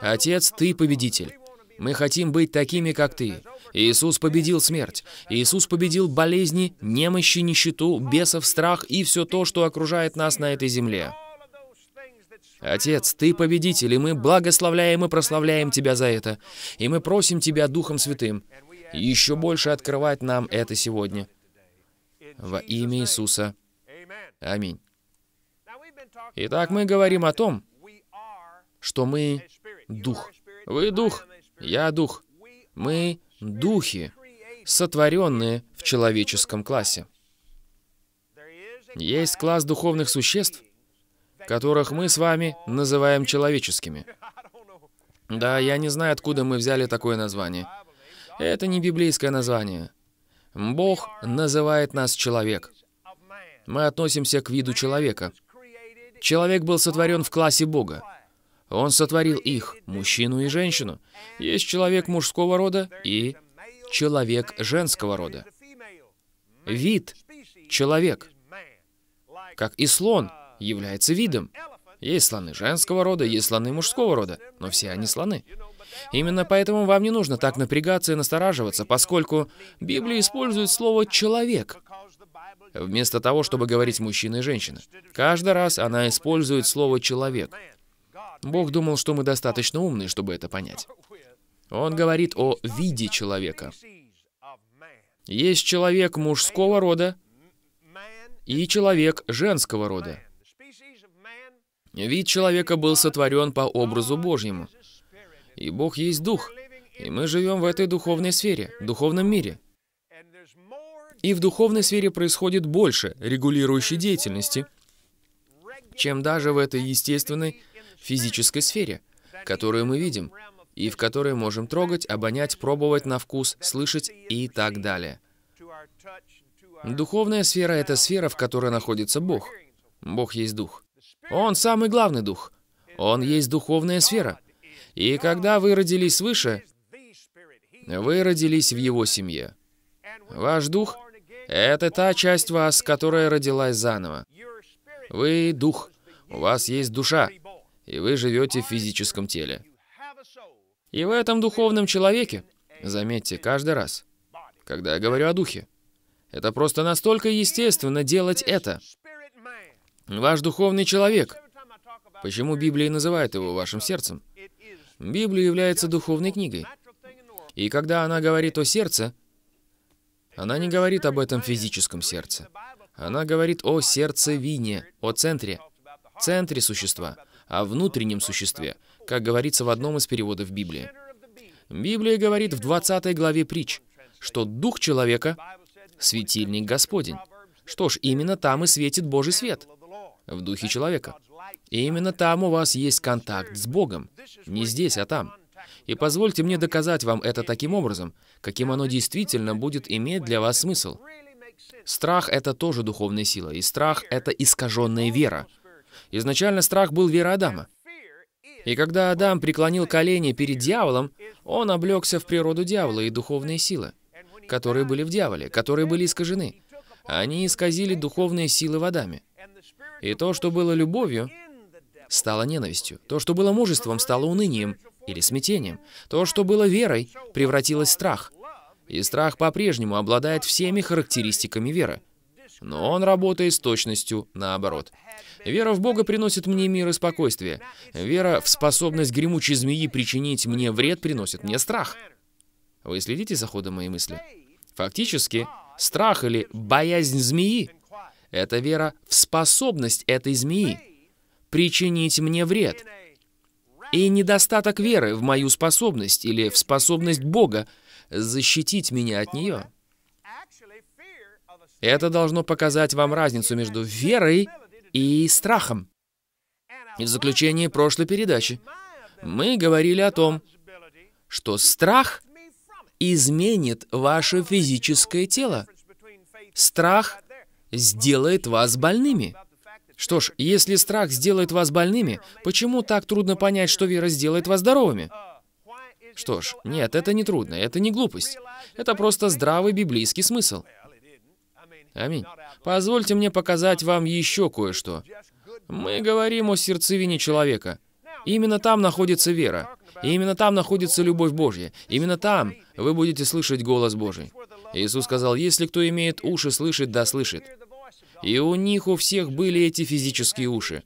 Отец, Ты победитель. Мы хотим быть такими, как Ты. Иисус победил смерть. Иисус победил болезни, немощи, нищету, бесов, страх и все то, что окружает нас на этой земле. Отец, Ты победитель, и мы благословляем и прославляем Тебя за это. И мы просим Тебя Духом Святым еще больше открывать нам это сегодня. Во имя Иисуса. Аминь. Итак, мы говорим о том, что мы Дух. Вы Дух, я Дух. Мы духи, сотворенные в человеческом классе. Есть класс духовных существ, которых мы с вами называем человеческими. Да, я не знаю, откуда мы взяли такое название. Это не библейское название. Бог называет нас человек. Мы относимся к виду человека. Человек был сотворен в классе Бога. Он сотворил их, мужчину и женщину. Есть человек мужского рода и человек женского рода. Вид — человек. Как и слон является видом. Есть слоны женского рода, есть слоны мужского рода, но все они слоны. Именно поэтому вам не нужно так напрягаться и настораживаться, поскольку Библия использует слово «человек», вместо того, чтобы говорить «мужчина» и «женщина». Каждый раз она использует слово «человек». Бог думал, что мы достаточно умные, чтобы это понять. Он говорит о виде человека. Есть человек мужского рода и человек женского рода. Вид человека был сотворен по образу Божьему. И Бог есть Дух. И мы живем в этой духовной сфере, духовном мире. И в духовной сфере происходит больше регулирующей деятельности, чем даже в этой естественной физической сфере. которую мы видим, и в которой можем трогать, обонять, пробовать на вкус, слышать и так далее. Духовная сфера — это сфера, в которой находится Бог. Бог есть Дух. Он самый главный Дух. Он есть духовная сфера. И когда вы родились свыше, вы родились в Его семье. Ваш Дух — это та часть вас, которая родилась заново. Вы — Дух. У вас есть душа, и вы живете в физическом теле. И в этом духовном человеке, заметьте, каждый раз, когда я говорю о Духе, это просто настолько естественно делать это. Ваш духовный человек. Почему Библия называет его вашим сердцем? Библия является духовной книгой. И когда она говорит о сердце, она не говорит об этом физическом сердце. Она говорит о сердцевине, о центре, центре существа, о внутреннем существе, как говорится в одном из переводов Библии. Библия говорит в 20 главе притч, что дух человека — светильник Господень. Что ж, именно там и светит Божий свет, в духе человека. И именно там у вас есть контакт с Богом. Не здесь, а там. И позвольте мне доказать вам это таким образом, каким оно действительно будет иметь для вас смысл. Страх — это тоже духовная сила, и страх — это искаженная вера. Изначально страх был вера Адама. И когда Адам преклонил колени перед дьяволом, он облегся в природу дьявола и духовные силы, которые были в дьяволе, которые были искажены. Они исказили духовные силы в Адаме. И то, что было любовью, стало ненавистью. То, что было мужеством, стало унынием или смятением. То, что было верой, превратилось в страх. И страх по-прежнему обладает всеми характеристиками веры. Но он работает с точностью наоборот. Вера в Бога приносит мне мир и спокойствие. Вера в способность гремучей змеи причинить мне вред приносит мне страх. Вы следите за ходом моей мысли? Фактически, страх или боязнь змеи — это вера в способность этой змеи причинить мне вред. И недостаток веры в мою способность или в способность Бога защитить меня от нее. Это должно показать вам разницу между верой и страхом. И в заключение прошлой передачи мы говорили о том, что страх изменит ваше физическое тело. Страх сделает вас больными. Что ж, если страх сделает вас больными, почему так трудно понять, что вера сделает вас здоровыми? Что ж, нет, это не трудно, это не глупость. Это просто здравый библейский смысл. Аминь. Позвольте мне показать вам еще кое-что. Мы говорим о сердцевине человека. Именно там находится вера. И именно там находится любовь Божья. Именно там вы будете слышать голос Божий. Иисус сказал, если кто имеет уши слышать, да слышит. И у них у всех были эти физические уши.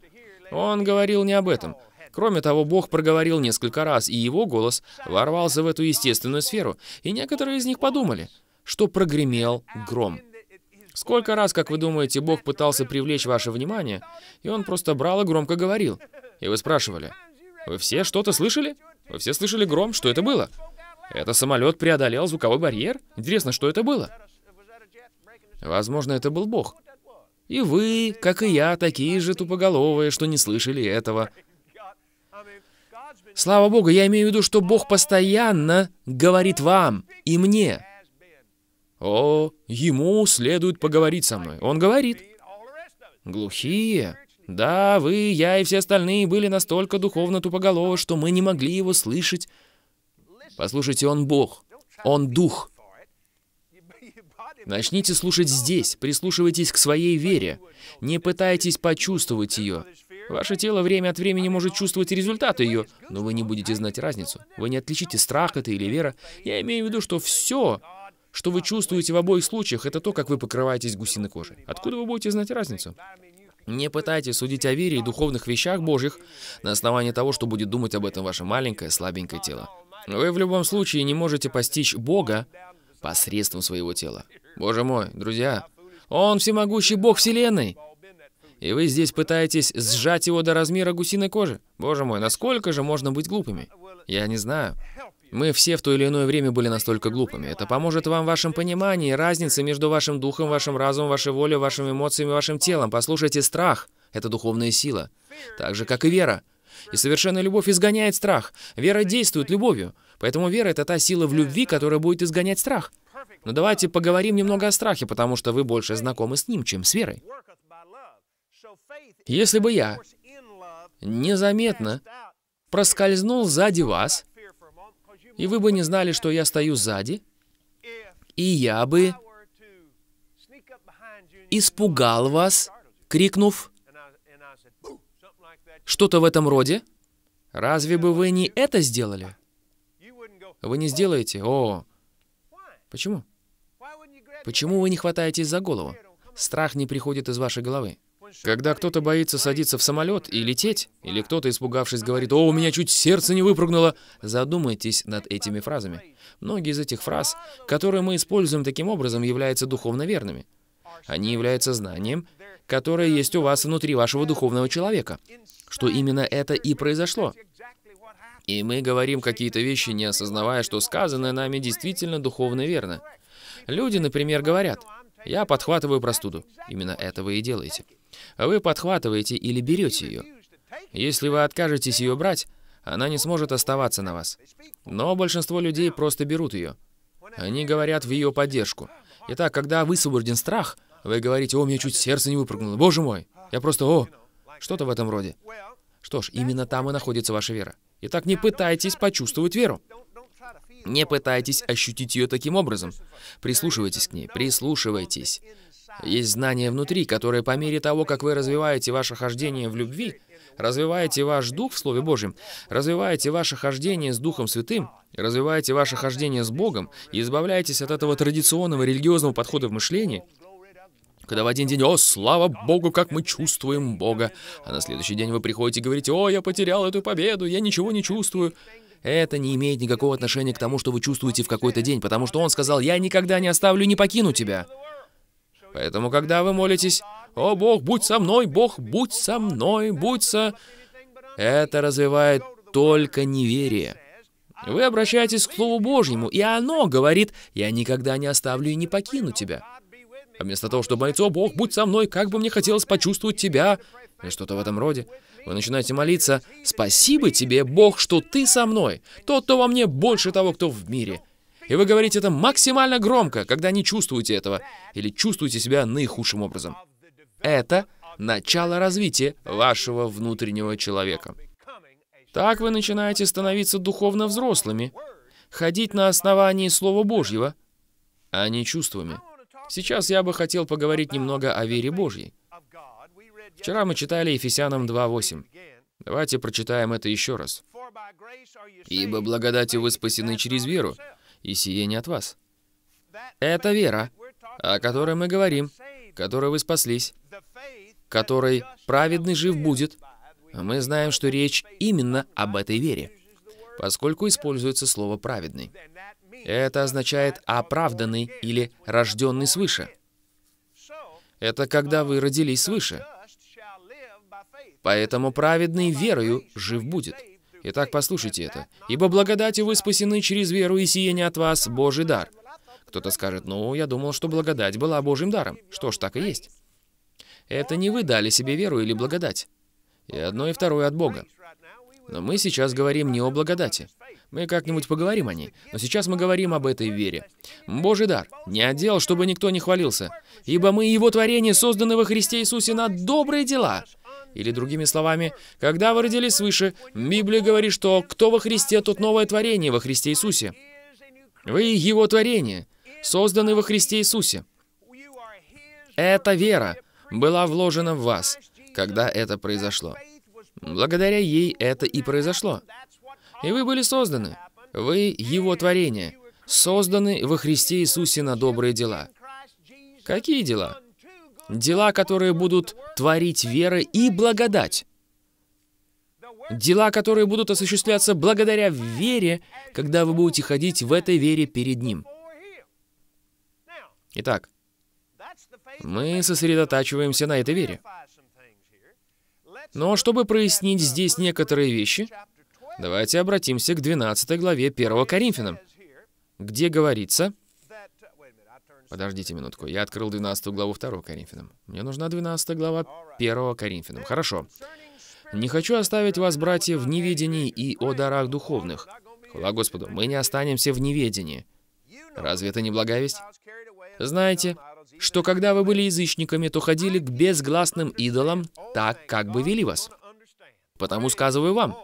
Он говорил не об этом. Кроме того, Бог проговорил несколько раз, и его голос ворвался в эту естественную сферу, и некоторые из них подумали, что прогремел гром. Сколько раз, как вы думаете, Бог пытался привлечь ваше внимание, и Он просто брал и громко говорил. И вы спрашивали, «Вы все что-то слышали? Вы все слышали гром? Что это было?» Это самолет преодолел звуковой барьер? Интересно, что это было? Возможно, это был Бог. И вы, как и я, такие же тупоголовые, что не слышали этого. Слава Богу, я имею в виду, что Бог постоянно говорит вам и мне. О, ему следует поговорить со мной. Он говорит. Глухие. Да, вы, я и все остальные были настолько духовно тупоголовы, что мы не могли его слышать. Послушайте, он Бог. Он Дух. Начните слушать здесь, прислушивайтесь к своей вере. Не пытайтесь почувствовать ее. Ваше тело время от времени может чувствовать результаты ее, но вы не будете знать разницу. Вы не отличите, страх это или вера. Я имею в виду, что все, что вы чувствуете в обоих случаях, это то, как вы покрываетесь гусиной кожей. Откуда вы будете знать разницу? Не пытайтесь судить о вере и духовных вещах Божьих на основании того, что будет думать об этом ваше маленькое, слабенькое тело. Вы в любом случае не можете постичь Бога посредством своего тела. Боже мой, друзья, Он всемогущий Бог Вселенной. И вы здесь пытаетесь сжать его до размера гусиной кожи. Боже мой, насколько же можно быть глупыми? Я не знаю. Мы все в то или иное время были настолько глупыми. Это поможет вам в вашем понимании разницы между вашим духом, вашим разумом, вашей волей, вашими эмоциями, вашим телом. Послушайте, страх — это духовная сила. Так же, как и вера. И совершенная любовь изгоняет страх. Вера действует любовью. Поэтому вера — это та сила в любви, которая будет изгонять страх. Но давайте поговорим немного о страхе, потому что вы больше знакомы с ним, чем с верой. Если бы я незаметно проскользнул сзади вас, и вы бы не знали, что я стою сзади, и я бы испугал вас, крикнув что-то в этом роде, разве бы вы не это сделали? Вы не сделаете? О, почему? Почему вы не хватаетесь за голову? Страх не приходит из вашей головы. Когда кто-то боится садиться в самолет и лететь, или кто-то, испугавшись, говорит «О, у меня чуть сердце не выпрыгнуло», задумайтесь над этими фразами. Многие из этих фраз, которые мы используем таким образом, являются духовно верными. Они являются знанием, которое есть у вас внутри вашего духовного человека, что именно это и произошло. И мы говорим какие-то вещи, не осознавая, что сказанное нами действительно духовно верно. Люди, например, говорят, «Я подхватываю простуду». Именно это вы и делаете. Вы подхватываете или берете ее. Если вы откажетесь ее брать, она не сможет оставаться на вас. Но большинство людей просто берут ее. Они говорят в ее поддержку. Итак, когда высвобожден страх, вы говорите, о, мне чуть сердце не выпрыгнуло, боже мой, я просто, о, что-то в этом роде. Что ж, именно там и находится ваша вера. Итак, не пытайтесь почувствовать веру. Не пытайтесь ощутить ее таким образом. Прислушивайтесь к ней, прислушивайтесь. Есть знание внутри, которое по мере того, как вы развиваете ваше хождение в любви, развиваете ваш дух в Слове Божьем, развиваете ваше хождение с Духом Святым, развиваете ваше хождение с Богом и избавляетесь от этого традиционного религиозного подхода в мышлении, когда в один день, о, слава Богу, как мы чувствуем Бога, а на следующий день вы приходите и говорите, о, я потерял эту победу, я ничего не чувствую. Это не имеет никакого отношения к тому, что вы чувствуете в какой-то день, потому что Он сказал, я никогда не оставлю и не покину тебя. Поэтому, когда вы молитесь, «О, Бог, будь со мной, Бог, будь со мной, будь со...» Это развивает только неверие. Вы обращаетесь к Слову Божьему, и оно говорит, «Я никогда не оставлю и не покину тебя». А вместо того, чтобы молиться, «О, Бог, будь со мной, как бы мне хотелось почувствовать тебя», или что-то в этом роде, вы начинаете молиться, «Спасибо тебе, Бог, что ты со мной, тот, кто во мне больше того, кто в мире». И вы говорите это максимально громко, когда не чувствуете этого, или чувствуете себя наихудшим образом. Это начало развития вашего внутреннего человека. Так вы начинаете становиться духовно взрослыми, ходить на основании Слова Божьего, а не чувствами. Сейчас я бы хотел поговорить немного о вере Божьей. Вчера мы читали Ефесянам 2.8. Давайте прочитаем это еще раз. «Ибо благодатью вы спасены через веру, и сие не от вас. Это вера, о которой мы говорим, которой вы спаслись, которой праведный жив будет. Мы знаем, что речь именно об этой вере, поскольку используется слово «праведный». Это означает «оправданный» или «рожденный свыше». Это когда вы родились свыше. Поэтому праведный верою жив будет. Итак, послушайте это. «Ибо благодатью вы спасены через веру, и сие не от вас, Божий дар». Кто-то скажет, ну, я думал, что благодать была Божьим даром. Что ж, так и есть. Это не вы дали себе веру или благодать. И одно, и второе от Бога. Но мы сейчас говорим не о благодати. Мы как-нибудь поговорим о ней. Но сейчас мы говорим об этой вере. Божий дар. Не отдел, чтобы никто не хвалился. Ибо мы Его творение, созданы во Христе Иисусе на добрые дела, или другими словами, когда вы родились свыше, Библия говорит, что кто во Христе, тот новое творение во Христе Иисусе. Вы Его творение, созданы во Христе Иисусе. Эта вера была вложена в вас, когда это произошло. Благодаря ей это и произошло. И вы были созданы. Вы Его творение, созданы во Христе Иисусе на добрые дела. Какие дела? Дела, которые будут творить вера и благодать. Дела, которые будут осуществляться благодаря вере, когда вы будете ходить в этой вере перед Ним. Итак, мы сосредотачиваемся на этой вере. Но чтобы прояснить здесь некоторые вещи, давайте обратимся к 12 главе 1 Коринфянам, где говорится, Подождите минутку, я открыл 12 главу 2 Коринфянам. Мне нужна 12 глава 1 Коринфянам. Хорошо. Не хочу оставить вас, братья, в неведении и о дарах духовных. Хвала Господу, мы не останемся в неведении. Разве это не благая весть? Знаете, что когда вы были язычниками, то ходили к безгласным идолам так, как бы вели вас. Потому сказываю вам,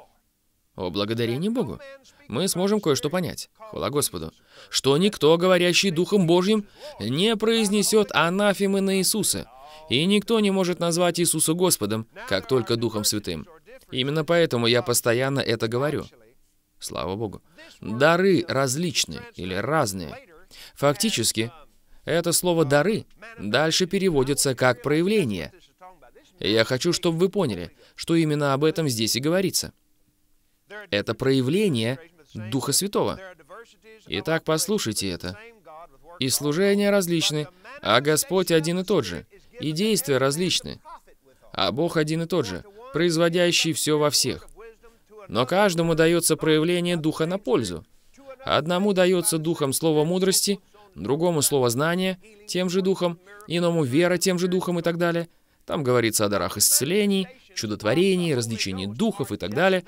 о благодарении Богу, мы сможем кое-что понять, хвала Господу, что никто, говорящий Духом Божьим, не произнесет анафемы на Иисуса, и никто не может назвать Иисуса Господом, как только Духом Святым. Именно поэтому я постоянно это говорю. Слава Богу. Дары различные или разные. Фактически, это слово «дары» дальше переводится как «проявление». Я хочу, чтобы вы поняли, что именно об этом здесь и говорится. Это проявление Духа Святого. Итак, послушайте это. И служения различны, а Господь один и тот же. И действия различны, а Бог один и тот же, производящий все во всех. Но каждому дается проявление Духа на пользу. Одному дается Духом слово мудрости, другому слово знания, тем же Духом, иному вера тем же Духом и так далее. Там говорится о дарах исцелений, чудотворении, развлечении духов и так далее.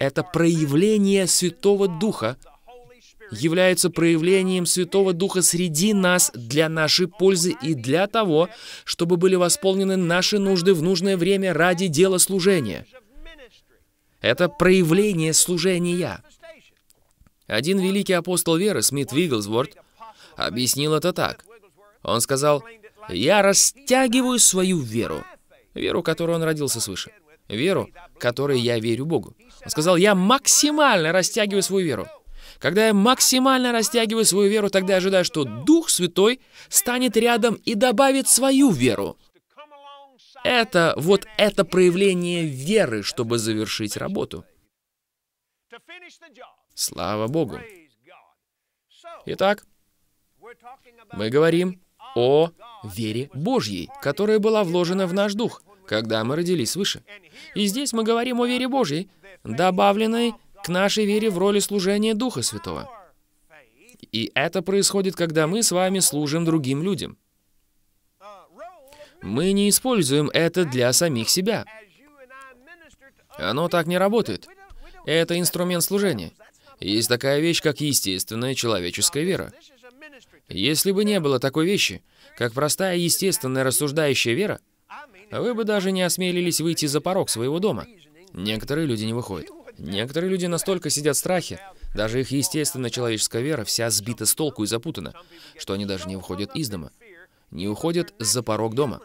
Это проявление Святого Духа, является проявлением Святого Духа среди нас для нашей пользы и для того, чтобы были восполнены наши нужды в нужное время ради дела служения. Это проявление служения. Один великий апостол веры, Смит Вигглсворт, объяснил это так. Он сказал, «Я растягиваю свою веру». Веру, которую он родился свыше. Веру, которой я верю Богу. Он сказал, «Я максимально растягиваю свою веру». Когда я максимально растягиваю свою веру, тогда я ожидаю, что Дух Святой станет рядом и добавит свою веру. Это вот это проявление веры, чтобы завершить работу. Слава Богу. Итак, мы говорим о вере Божьей, которая была вложена в наш дух, когда мы родились свыше. И здесь мы говорим о вере Божьей, добавленной к нашей вере в роли служения Духа Святого. И это происходит, когда мы с вами служим другим людям. Мы не используем это для самих себя. Оно так не работает. Это инструмент служения. Есть такая вещь, как естественная человеческая вера. Если бы не было такой вещи, как простая естественная рассуждающая вера, вы бы даже не осмелились выйти за порог своего дома. Некоторые люди не выходят. Некоторые люди настолько сидят в страхе, даже их естественная человеческая вера вся сбита с толку и запутана, что они даже не выходят из дома, не уходят за порог дома.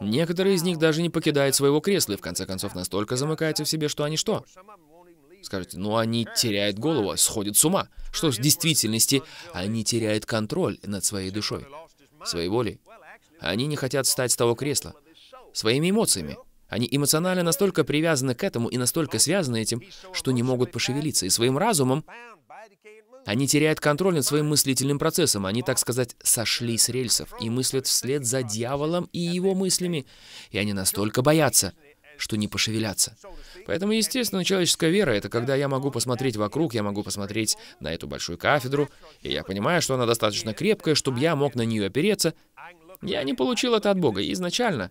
Некоторые из них даже не покидают своего кресла и в конце концов настолько замыкаются в себе, что они что? Скажете, ну они теряют голову, сходят с ума. Что ж, в действительности, они теряют контроль над своей душой, своей волей. Они не хотят встать с того кресла, своими эмоциями. Они эмоционально настолько привязаны к этому и настолько связаны этим, что не могут пошевелиться. И своим разумом они теряют контроль над своим мыслительным процессом. Они, так сказать, сошли с рельсов и мыслят вслед за дьяволом и его мыслями. И они настолько боятся, что не пошевелятся. Поэтому, естественно, человеческая вера — это когда я могу посмотреть вокруг, я могу посмотреть на эту большую кафедру, и я понимаю, что она достаточно крепкая, чтобы я мог на нее опереться. Я не получил это от Бога изначально.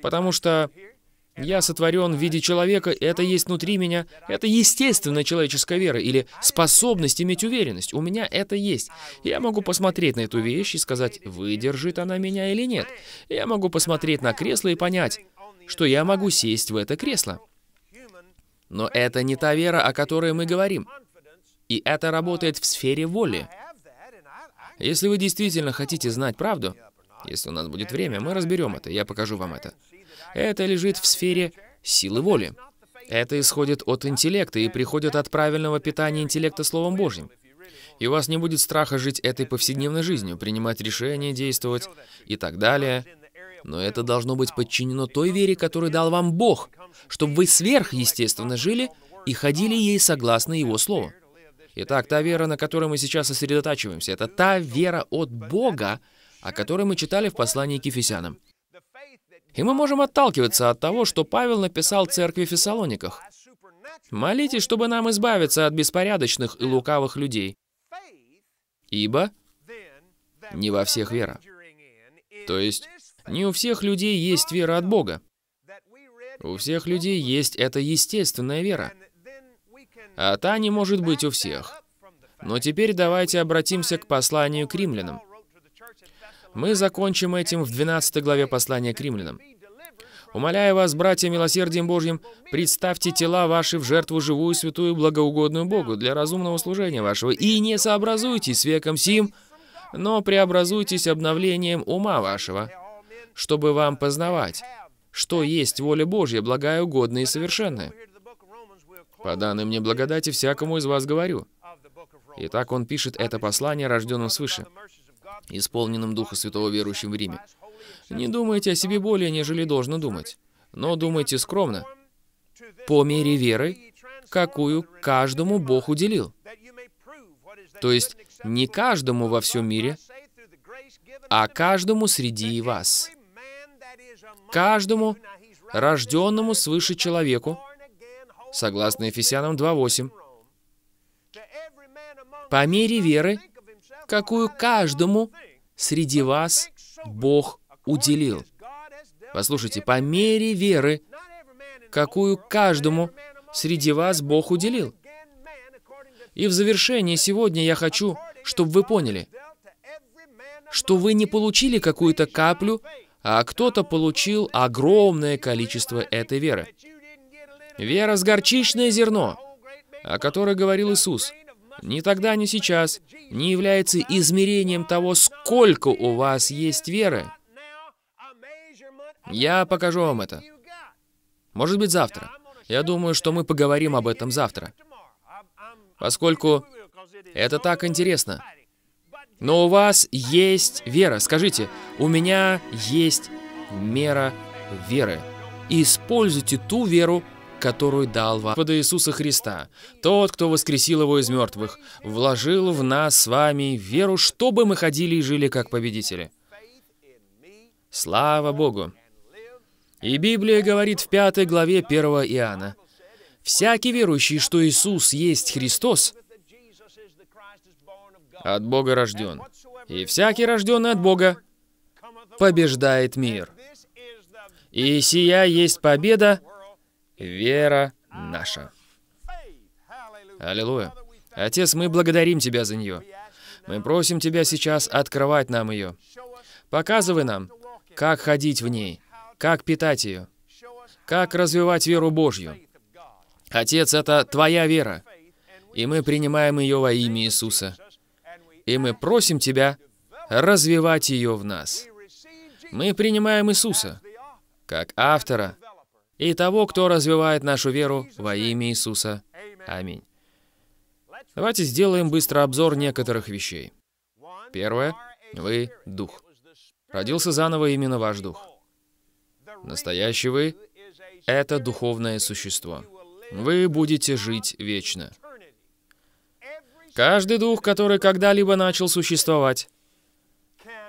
Потому что я сотворен в виде человека, это есть внутри меня. Это естественная человеческая вера или способность иметь уверенность. У меня это есть. Я могу посмотреть на эту вещь и сказать, выдержит она меня или нет. Я могу посмотреть на кресло и понять, что я могу сесть в это кресло. Но это не та вера, о которой мы говорим. И это работает в сфере воли. Если вы действительно хотите знать правду, если у нас будет время, мы разберем это, я покажу вам это. Это лежит в сфере силы воли. Это исходит от интеллекта и приходит от правильного питания интеллекта Словом Божьим. И у вас не будет страха жить этой повседневной жизнью, принимать решения, действовать и так далее. Но это должно быть подчинено той вере, которую дал вам Бог, чтобы вы сверхъестественно жили и ходили ей согласно Его Слову. Итак, та вера, на которой мы сейчас сосредотачиваемся, это та вера от Бога, о которой мы читали в послании к Ефесянам. И мы можем отталкиваться от того, что Павел написал церкви в Фессалониках. «Молитесь, чтобы нам избавиться от беспорядочных и лукавых людей, ибо не во всех вера». То есть, не у всех людей есть вера от Бога. У всех людей есть эта естественная вера. А та не может быть у всех. Но теперь давайте обратимся к посланию к римлянам. Мы закончим этим в 12 главе послания к римлянам. Умоляю вас, братья, милосердием Божьим, представьте тела ваши в жертву живую, святую, благоугодную Богу для разумного служения вашего, и не сообразуйтесь с веком сим, но преобразуйтесь обновлением ума вашего, чтобы вам познавать, что есть воля Божья, благая, угодная и совершенная. По данной мне благодати всякому из вас говорю. Итак, он пишет это послание рожденным свыше, исполненным Духа Святого верующим в Риме. Не думайте о себе более, нежели должно думать, но думайте скромно, по мере веры, какую каждому Бог уделил. То есть не каждому во всем мире, а каждому среди вас. Каждому рожденному свыше человеку, согласно Ефесянам 2.8, по мере веры, какую каждому среди вас Бог уделил. Послушайте, по мере веры, какую каждому среди вас Бог уделил. И в завершение сегодня я хочу, чтобы вы поняли, что вы не получили какую-то каплю, а кто-то получил огромное количество этой веры. Вера с горчичное зерно, о которой говорил Иисус, ни тогда, ни сейчас не является измерением того, сколько у вас есть веры. Я покажу вам это. Может быть, завтра. Я думаю, что мы поговорим об этом завтра. Поскольку это так интересно. Но у вас есть вера. Скажите, у меня есть мера веры. Используйте ту веру, которую дал вам Господа Иисуса Христа, тот, кто воскресил его из мертвых, вложил в нас с вами веру, чтобы мы ходили и жили как победители. Слава Богу! И Библия говорит в пятой главе 1 Иоанна, «Всякий верующий, что Иисус есть Христос, от Бога рожден, и всякий рожденный от Бога побеждает мир. И сия есть победа, вера наша. Аллилуйя. Отец, мы благодарим Тебя за нее. Мы просим Тебя сейчас открывать нам ее. Показывай нам, как ходить в ней, как питать ее, как развивать веру Божью. Отец, это Твоя вера, и мы принимаем ее во имя Иисуса. И мы просим Тебя развивать ее в нас. Мы принимаем Иисуса как автора и того, кто развивает нашу веру во имя Иисуса. Аминь. Давайте сделаем быстро обзор некоторых вещей. Первое. Вы — Дух. Родился заново именно ваш Дух. Настоящий вы — это духовное существо. Вы будете жить вечно. Каждый дух, который когда-либо начал существовать,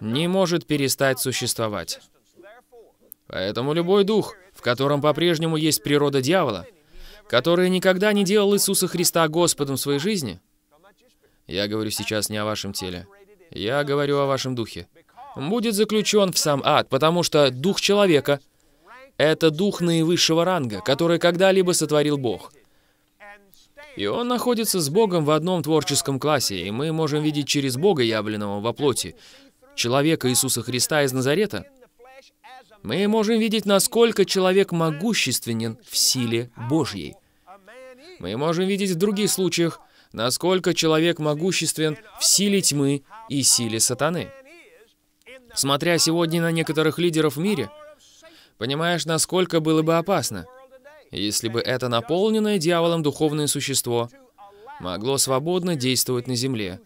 не может перестать существовать. Поэтому любой дух, в котором по-прежнему есть природа дьявола, который никогда не делал Иисуса Христа Господом в своей жизни, я говорю сейчас не о вашем теле, я говорю о вашем духе, будет заключен в сам ад, потому что дух человека — это дух наивысшего ранга, который когда-либо сотворил Бог — и он находится с Богом в одном творческом классе, и мы можем видеть через Бога, явленного во плоти, человека Иисуса Христа из Назарета. Мы можем видеть, насколько человек могущественен в силе Божьей. Мы можем видеть в других случаях, насколько человек могуществен в силе тьмы и силе сатаны. Смотря сегодня на некоторых лидеров в мире, понимаешь, насколько было бы опасно – если бы это наполненное дьяволом духовное существо могло свободно действовать на земле,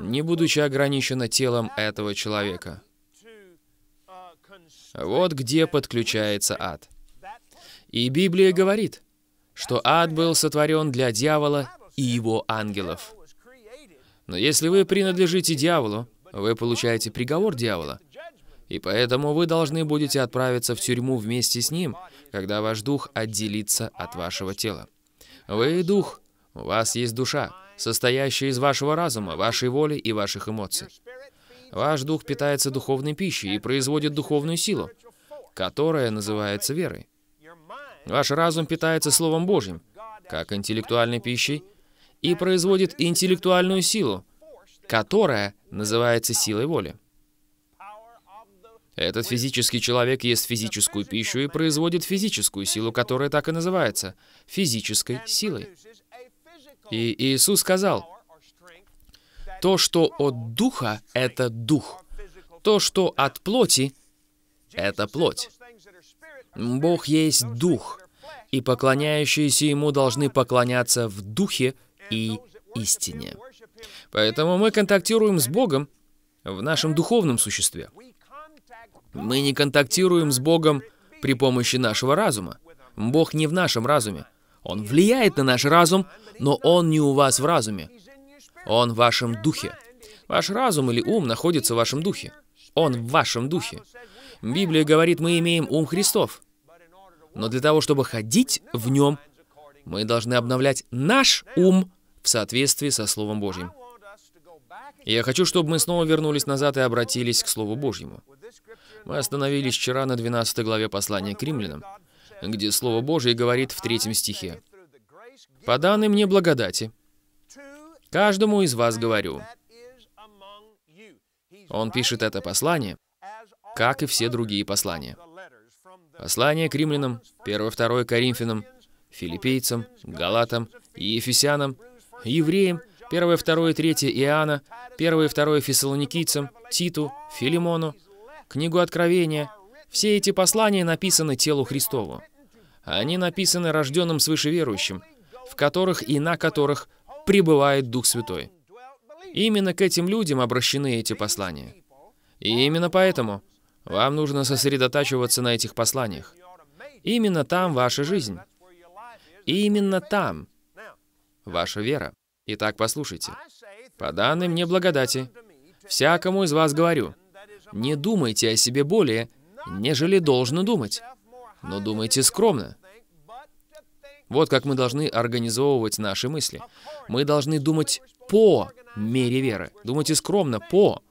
не будучи ограничено телом этого человека. Вот где подключается ад. И Библия говорит, что ад был сотворен для дьявола и его ангелов. Но если вы принадлежите дьяволу, вы получаете приговор дьявола. И поэтому вы должны будете отправиться в тюрьму вместе с ним, когда ваш дух отделится от вашего тела. Вы дух, у вас есть душа, состоящая из вашего разума, вашей воли и ваших эмоций. Ваш дух питается духовной пищей и производит духовную силу, которая называется верой. Ваш разум питается Словом Божьим, как интеллектуальной пищей, и производит интеллектуальную силу, которая называется силой воли. Этот физический человек ест физическую пищу и производит физическую силу, которая так и называется – физической силой. И Иисус сказал, то, что от духа – это дух, то, что от плоти – это плоть. Бог есть дух, и поклоняющиеся Ему должны поклоняться в духе и истине. Поэтому мы контактируем с Богом в нашем духовном существе. Мы не контактируем с Богом при помощи нашего разума. Бог не в нашем разуме. Он влияет на наш разум, но Он не у вас в разуме. Он в вашем духе. Ваш разум или ум находится в вашем духе. Он в вашем духе. Библия говорит, мы имеем ум Христов. Но для того, чтобы ходить в нем, мы должны обновлять наш ум в соответствии со Словом Божьим. Я хочу, чтобы мы снова вернулись назад и обратились к Слову Божьему. Мы остановились вчера на 12 главе послания к римлянам, где Слово Божье говорит в третьем стихе. «По данной мне благодати, каждому из вас говорю». Он пишет это послание, как и все другие послания. Послание к римлянам, 1-2 Коринфянам, филиппейцам, галатам и ефесянам, евреям, 1, 2, 3 Иоанна, 1 2 Фессалоникийцам, Титу, Филимону, книгу Откровения. Все эти послания написаны телу Христову. Они написаны рожденным свыше верующим, в которых и на которых пребывает Дух Святой. Именно к этим людям обращены эти послания. И именно поэтому вам нужно сосредотачиваться на этих посланиях. Именно там ваша жизнь. И именно там ваша вера. Итак, послушайте. По данной мне благодати, всякому из вас говорю, не думайте о себе более, нежели должно думать, но думайте скромно. Вот как мы должны организовывать наши мысли. Мы должны думать по мере веры. Думайте скромно, по.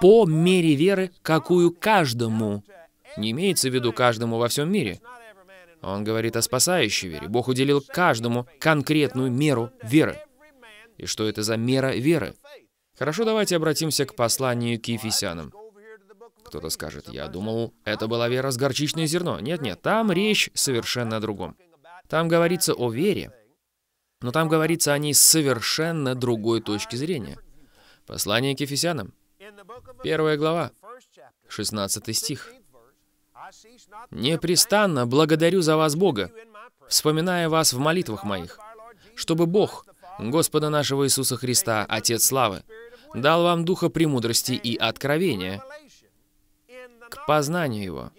По мере веры, какую каждому. Не имеется в виду каждому во всем мире. Он говорит о спасающей вере. Бог уделил каждому конкретную меру веры. И что это за мера веры? Хорошо, давайте обратимся к посланию к Ефесянам. Кто-то скажет, я думал, это была вера с горчичное зерно. Нет-нет, там речь совершенно о другом. Там говорится о вере, но там говорится о ней с совершенно другой точки зрения. Послание к Ефесянам, первая глава, 16 стих. «Непрестанно благодарю за вас Бога, вспоминая вас в молитвах моих, чтобы Бог, Господа нашего Иисуса Христа, Отец Славы, дал вам духа премудрости и откровения, к познанию Его.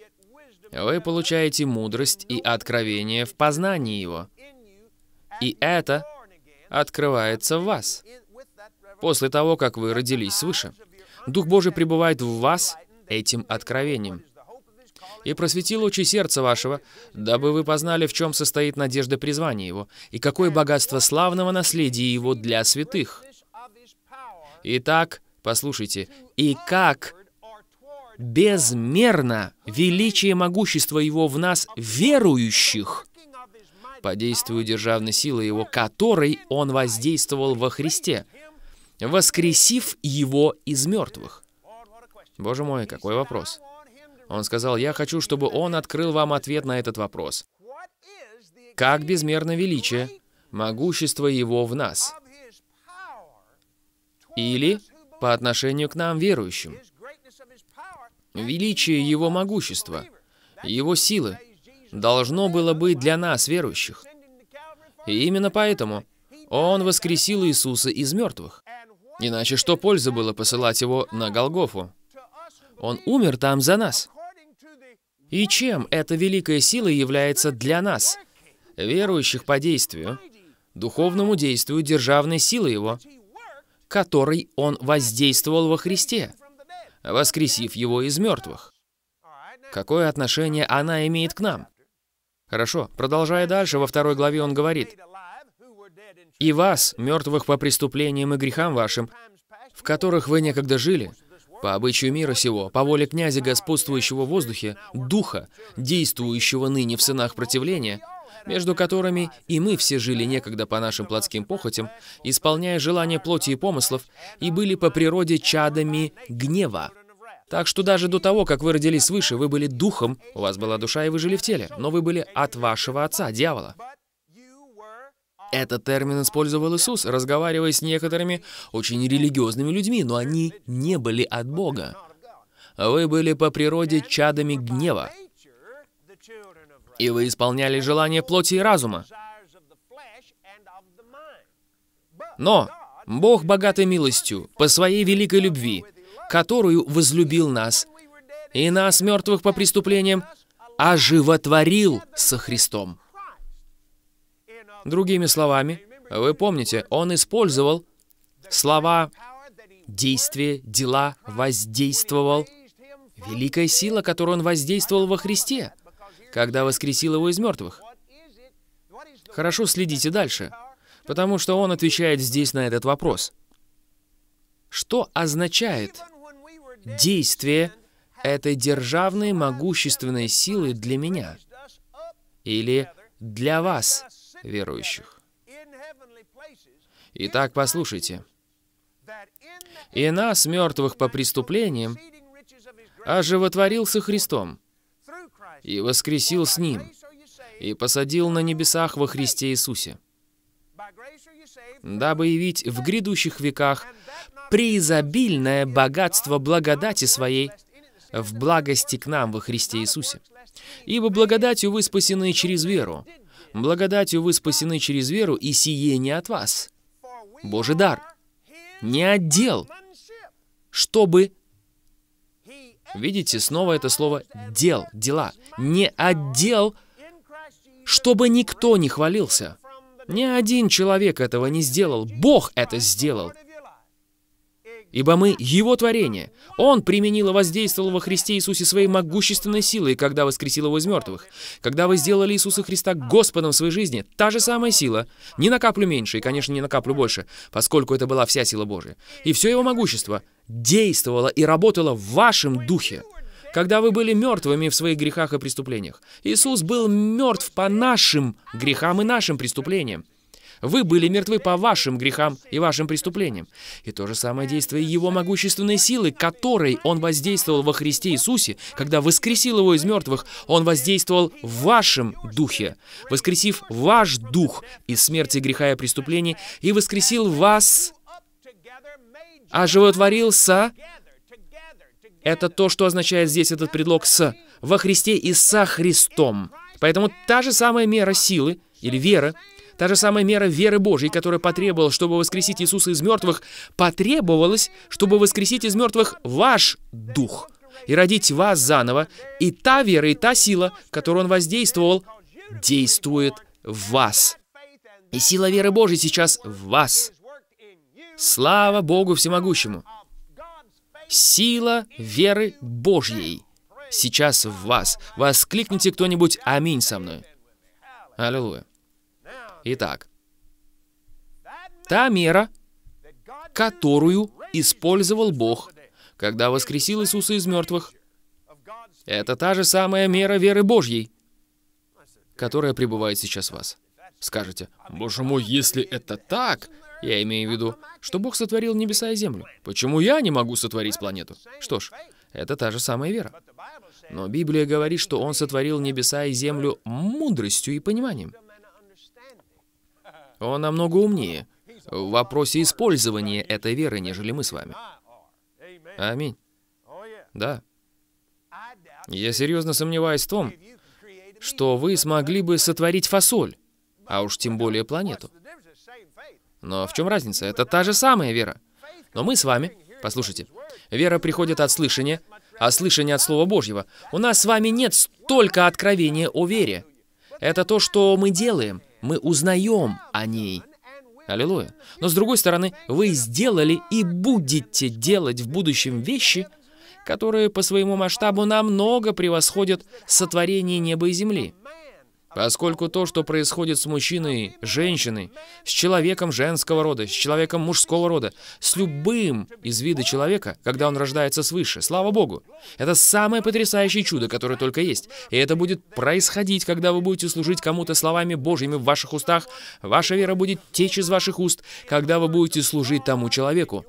Вы получаете мудрость и откровение в познании Его. И это открывается в вас. После того, как вы родились свыше, Дух Божий пребывает в вас этим откровением. «И просветил очи сердца вашего, дабы вы познали, в чем состоит надежда призвания Его, и какое богатство славного наследия Его для святых. Итак, послушайте, и как безмерно величие и могущество Его в нас, верующих, по действию державной силы Его, которой Он воздействовал во Христе, воскресив Его из мертвых. Боже мой, какой вопрос. Он сказал, я хочу, чтобы Он открыл вам ответ на этот вопрос. Как безмерно величие, могущество Его в нас? Или по отношению к нам, верующим величие Его могущества, Его силы должно было быть для нас, верующих. И именно поэтому Он воскресил Иисуса из мертвых. Иначе что пользы было посылать Его на Голгофу? Он умер там за нас. И чем эта великая сила является для нас, верующих по действию, духовному действию державной силы Его, которой Он воздействовал во Христе? Воскресив его из мертвых. Какое отношение она имеет к нам? Хорошо, продолжая дальше, во второй главе он говорит, «И вас, мертвых по преступлениям и грехам вашим, в которых вы некогда жили, По обычаю мира сего, по воле князя, господствующего в воздухе, духа, действующего ныне в сынах противления, между которыми и мы все жили некогда по нашим плотским похотям, исполняя желания плоти и помыслов, и были по природе чадами гнева. Так что даже до того, как вы родились свыше, вы были духом, у вас была душа, и вы жили в теле, но вы были от вашего отца, дьявола. Этот термин использовал Иисус, разговаривая с некоторыми очень религиозными людьми, но они не были от Бога. Вы были по природе чадами гнева, и вы исполняли желания плоти и разума. Но Бог богатой милостью, по своей великой любви, которую возлюбил нас, и нас, мертвых по преступлениям, оживотворил со Христом. Другими словами, вы помните, он использовал слова действие, дела, воздействовал. Великая сила, которую он воздействовал во Христе, когда воскресил его из мертвых. Хорошо следите дальше, потому что он отвечает здесь на этот вопрос. Что означает действие этой державной могущественной силы для меня? Или для вас, верующих. Итак, послушайте. «И нас, мертвых по преступлениям, оживотворился Христом, и воскресил с Ним, и посадил на небесах во Христе Иисусе, дабы явить в грядущих веках преизобильное богатство благодати Своей в благости к нам во Христе Иисусе. Ибо благодатью вы спасены через веру, Благодатью вы спасены через веру, и сие не от вас. Божий дар. Не отдел. Чтобы... Видите, снова это слово «дел», «дела». Не отдел, чтобы никто не хвалился. Ни один человек этого не сделал. Бог это сделал ибо мы Его творение. Он применил и воздействовал во Христе Иисусе своей могущественной силой, когда воскресил Его из мертвых. Когда вы сделали Иисуса Христа Господом в своей жизни, та же самая сила, не на каплю меньше и, конечно, не на каплю больше, поскольку это была вся сила Божия. И все Его могущество действовало и работало в вашем духе. Когда вы были мертвыми в своих грехах и преступлениях. Иисус был мертв по нашим грехам и нашим преступлениям. Вы были мертвы по вашим грехам и вашим преступлениям. И то же самое действие Его могущественной силы, которой Он воздействовал во Христе Иисусе, когда воскресил Его из мертвых, Он воздействовал в вашем духе, воскресив ваш дух из смерти, греха и преступлений, и воскресил вас, оживотворился. Это то, что означает здесь этот предлог «с» во Христе и со Христом. Поэтому та же самая мера силы или веры, Та же самая мера веры Божьей, которая потребовалась, чтобы воскресить Иисуса из мертвых, потребовалась, чтобы воскресить из мертвых ваш дух и родить вас заново. И та вера, и та сила, которую Он воздействовал, действует в вас. И сила веры Божьей сейчас в вас. Слава Богу Всемогущему! Сила веры Божьей сейчас в вас. Воскликните кто-нибудь «Аминь» со мной. Аллилуйя. Итак, та мера, которую использовал Бог, когда воскресил Иисуса из мертвых, это та же самая мера веры Божьей, которая пребывает сейчас в вас. Скажете, «Боже мой, если это так, я имею в виду, что Бог сотворил небеса и землю. Почему я не могу сотворить планету? Что ж, это та же самая вера. Но Библия говорит, что Он сотворил небеса и землю мудростью и пониманием. Он намного умнее в вопросе использования этой веры, нежели мы с вами. Аминь. Да. Я серьезно сомневаюсь в том, что вы смогли бы сотворить фасоль, а уж тем более планету. Но в чем разница? Это та же самая вера. Но мы с вами, послушайте, вера приходит от слышания, а слышание от Слова Божьего. У нас с вами нет столько откровения о вере. Это то, что мы делаем – мы узнаем о ней. Аллилуйя. Но с другой стороны, вы сделали и будете делать в будущем вещи, которые по своему масштабу намного превосходят сотворение неба и земли. Поскольку то, что происходит с мужчиной, женщиной, с человеком женского рода, с человеком мужского рода, с любым из вида человека, когда он рождается свыше, слава Богу, это самое потрясающее чудо, которое только есть. И это будет происходить, когда вы будете служить кому-то словами Божьими в ваших устах. Ваша вера будет течь из ваших уст, когда вы будете служить тому человеку.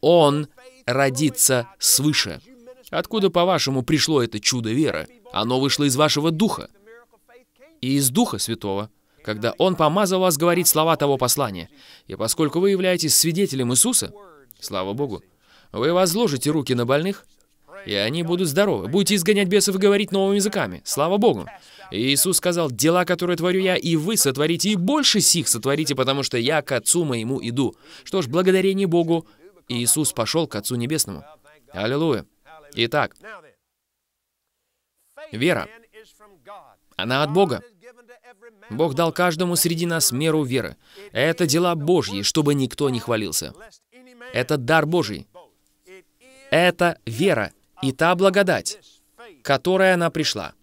Он родится свыше. Откуда, по-вашему, пришло это чудо веры? Оно вышло из вашего духа и из Духа Святого, когда Он помазал вас говорить слова того послания. И поскольку вы являетесь свидетелем Иисуса, слава Богу, вы возложите руки на больных, и они будут здоровы. Будете изгонять бесов и говорить новыми языками. Слава Богу. И Иисус сказал, «Дела, которые творю я, и вы сотворите, и больше сих сотворите, потому что я к Отцу моему иду». Что ж, благодарение Богу, Иисус пошел к Отцу Небесному. Аллилуйя. Итак, вера она от Бога. Бог дал каждому среди нас меру веры. Это дела Божьи, чтобы никто не хвалился. Это дар Божий. Это вера и та благодать, которая она пришла.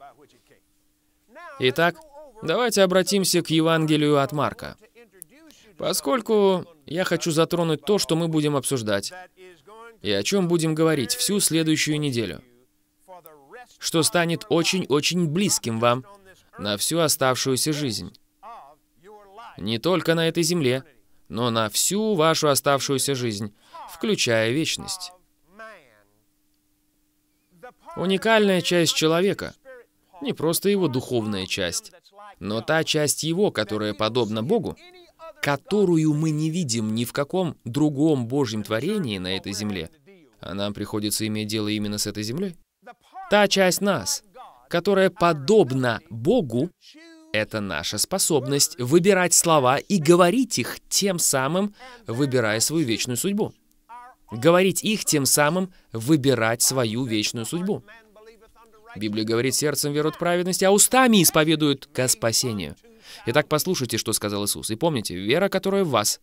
Итак, давайте обратимся к Евангелию от Марка. Поскольку я хочу затронуть то, что мы будем обсуждать, и о чем будем говорить всю следующую неделю, что станет очень-очень близким вам на всю оставшуюся жизнь. Не только на этой земле, но на всю вашу оставшуюся жизнь, включая вечность. Уникальная часть человека, не просто его духовная часть, но та часть его, которая подобна Богу, которую мы не видим ни в каком другом Божьем творении на этой земле, а нам приходится иметь дело именно с этой землей. Та часть нас, которая подобна Богу, это наша способность выбирать слова и говорить их, тем самым выбирая свою вечную судьбу. Говорить их, тем самым выбирать свою вечную судьбу. Библия говорит, сердцем веруют праведности, а устами исповедуют ко спасению. Итак, послушайте, что сказал Иисус. И помните, вера, которая в вас,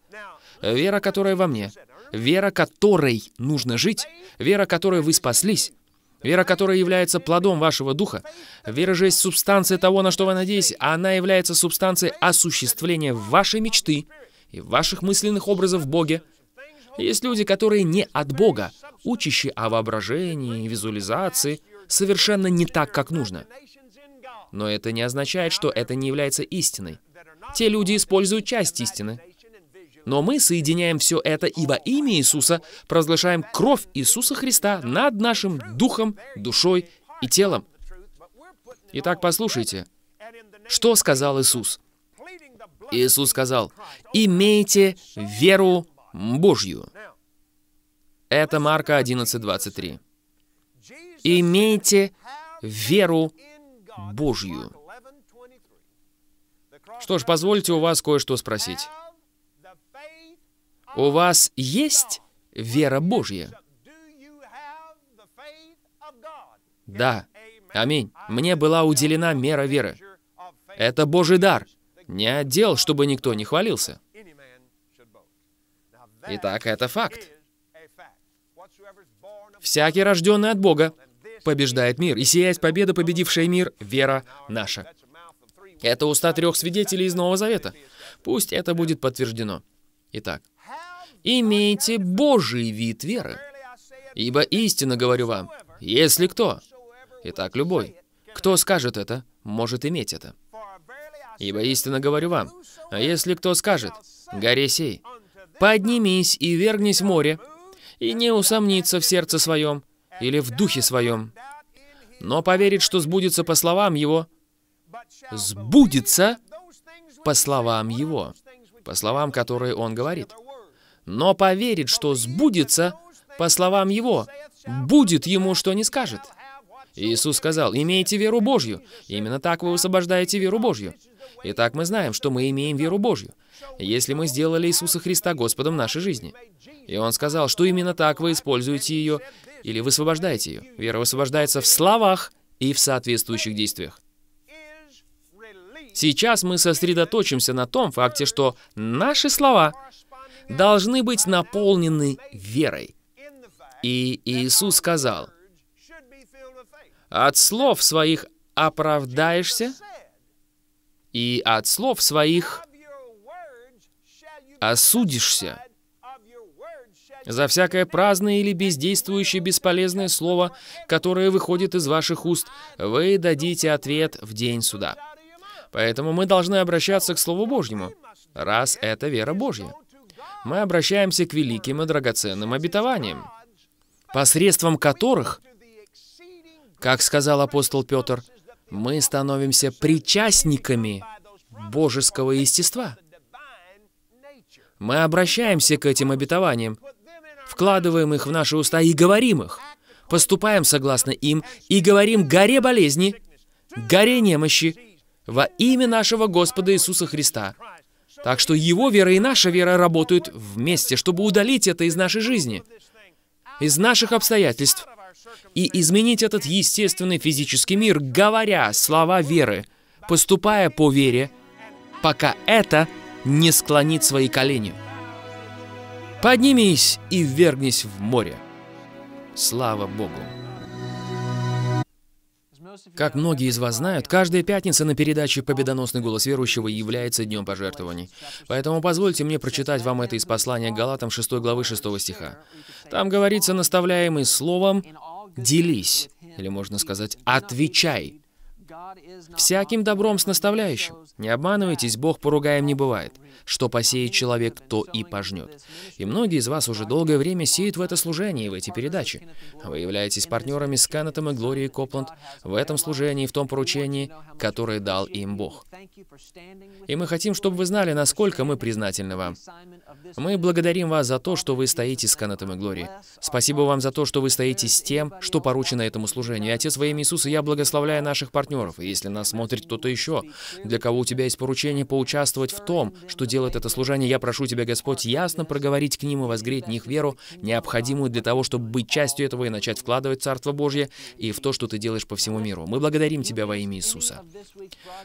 вера, которая во мне, вера, которой нужно жить, вера, которой вы спаслись, Вера, которая является плодом вашего духа. Вера же есть субстанция того, на что вы надеетесь, а она является субстанцией осуществления вашей мечты и ваших мысленных образов в Боге. Есть люди, которые не от Бога, учащие о воображении, визуализации, совершенно не так, как нужно. Но это не означает, что это не является истиной. Те люди используют часть истины, но мы соединяем все это и во имя Иисуса провозглашаем кровь Иисуса Христа над нашим духом, душой и телом. Итак, послушайте, что сказал Иисус? Иисус сказал, «Имейте веру Божью». Это Марка 11:23. «Имейте веру Божью». Что ж, позвольте у вас кое-что спросить. У вас есть вера Божья? Да. Аминь. Мне была уделена мера веры. Это Божий дар. Не отдел, чтобы никто не хвалился. Итак, это факт. Всякий, рожденный от Бога, побеждает мир. И сия есть победа, победившая мир, вера наша. Это уста трех свидетелей из Нового Завета. Пусть это будет подтверждено. Итак, имейте Божий вид веры. Ибо истинно говорю вам, если кто, итак, любой, кто скажет это, может иметь это. Ибо истинно говорю вам, а если кто скажет, горе сей, поднимись и вернись в море, и не усомнится в сердце своем или в духе своем, но поверит, что сбудется по словам его, сбудется по словам его, по словам, которые он говорит но поверит, что сбудется, по словам его, будет ему, что не скажет. Иисус сказал, имейте веру Божью. Именно так вы высвобождаете веру Божью. Итак, мы знаем, что мы имеем веру Божью, если мы сделали Иисуса Христа Господом нашей жизни. И Он сказал, что именно так вы используете ее или высвобождаете ее. Вера высвобождается в словах и в соответствующих действиях. Сейчас мы сосредоточимся на том факте, что наши слова должны быть наполнены верой. И Иисус сказал, «От слов своих оправдаешься, и от слов своих осудишься. За всякое праздное или бездействующее бесполезное слово, которое выходит из ваших уст, вы дадите ответ в день суда. Поэтому мы должны обращаться к Слову Божьему, раз это вера Божья. Мы обращаемся к великим и драгоценным обетованиям, посредством которых, как сказал апостол Петр, мы становимся причастниками божеского естества. Мы обращаемся к этим обетованиям, вкладываем их в наши уста и говорим их, поступаем согласно им и говорим горе болезни, горе немощи во имя нашего Господа Иисуса Христа. Так что Его вера и наша вера работают вместе, чтобы удалить это из нашей жизни, из наших обстоятельств, и изменить этот естественный физический мир, говоря слова веры, поступая по вере, пока это не склонит свои колени. Поднимись и ввергнись в море. Слава Богу! Как многие из вас знают, каждая пятница на передаче «Победоносный голос верующего» является днем пожертвований. Поэтому позвольте мне прочитать вам это из послания Галатам 6 главы 6 стиха. Там говорится, наставляемый словом, «делись», или можно сказать, «отвечай». Всяким добром с наставляющим. Не обманывайтесь, Бог поругаем не бывает. Что посеет человек, то и пожнет. И многие из вас уже долгое время сеют в это служение и в эти передачи. Вы являетесь партнерами с Кеннетом и Глорией Копланд в этом служении, в том поручении, которое дал им Бог. И мы хотим, чтобы вы знали, насколько мы признательны вам. Мы благодарим вас за то, что вы стоите с Кеннетом и Глорией. Спасибо вам за то, что вы стоите с тем, что поручено этому служению. И, Отец, во имя Иисуса, я благословляю наших партнеров. И если нас смотрит кто-то еще, для кого у тебя есть поручение поучаствовать в том, что делает это служение, я прошу Тебя, Господь, ясно проговорить к ним и возгреть в них веру, необходимую для того, чтобы быть частью этого и начать вкладывать Царство Божье и в то, что Ты делаешь по всему миру. Мы благодарим Тебя во имя Иисуса.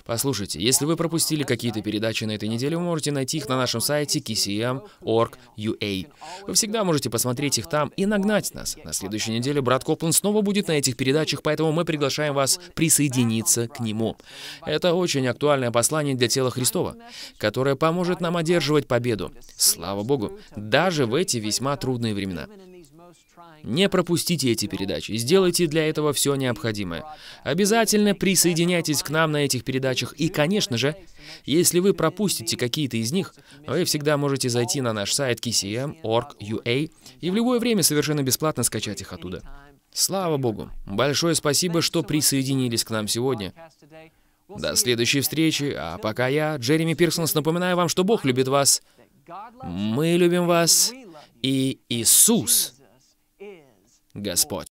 Послушайте, если вы пропустили какие-то передачи на этой неделе, вы можете найти их на нашем сайте kcm.org.ua. Вы всегда можете посмотреть их там и нагнать нас. На следующей неделе брат Копланд снова будет на этих передачах, поэтому мы приглашаем вас присоединиться к нему. Это очень актуальное послание для тела Христова, которое поможет нам одерживать победу. Слава Богу, даже в эти весьма трудные времена. Не пропустите эти передачи, сделайте для этого все необходимое. Обязательно присоединяйтесь к нам на этих передачах. И, конечно же, если вы пропустите какие-то из них, вы всегда можете зайти на наш сайт kcm.org.ua и в любое время совершенно бесплатно скачать их оттуда. Слава Богу! Большое спасибо, что присоединились к нам сегодня. До следующей встречи, а пока я, Джереми Пирсонс, напоминаю вам, что Бог любит вас, мы любим вас, и Иисус Господь.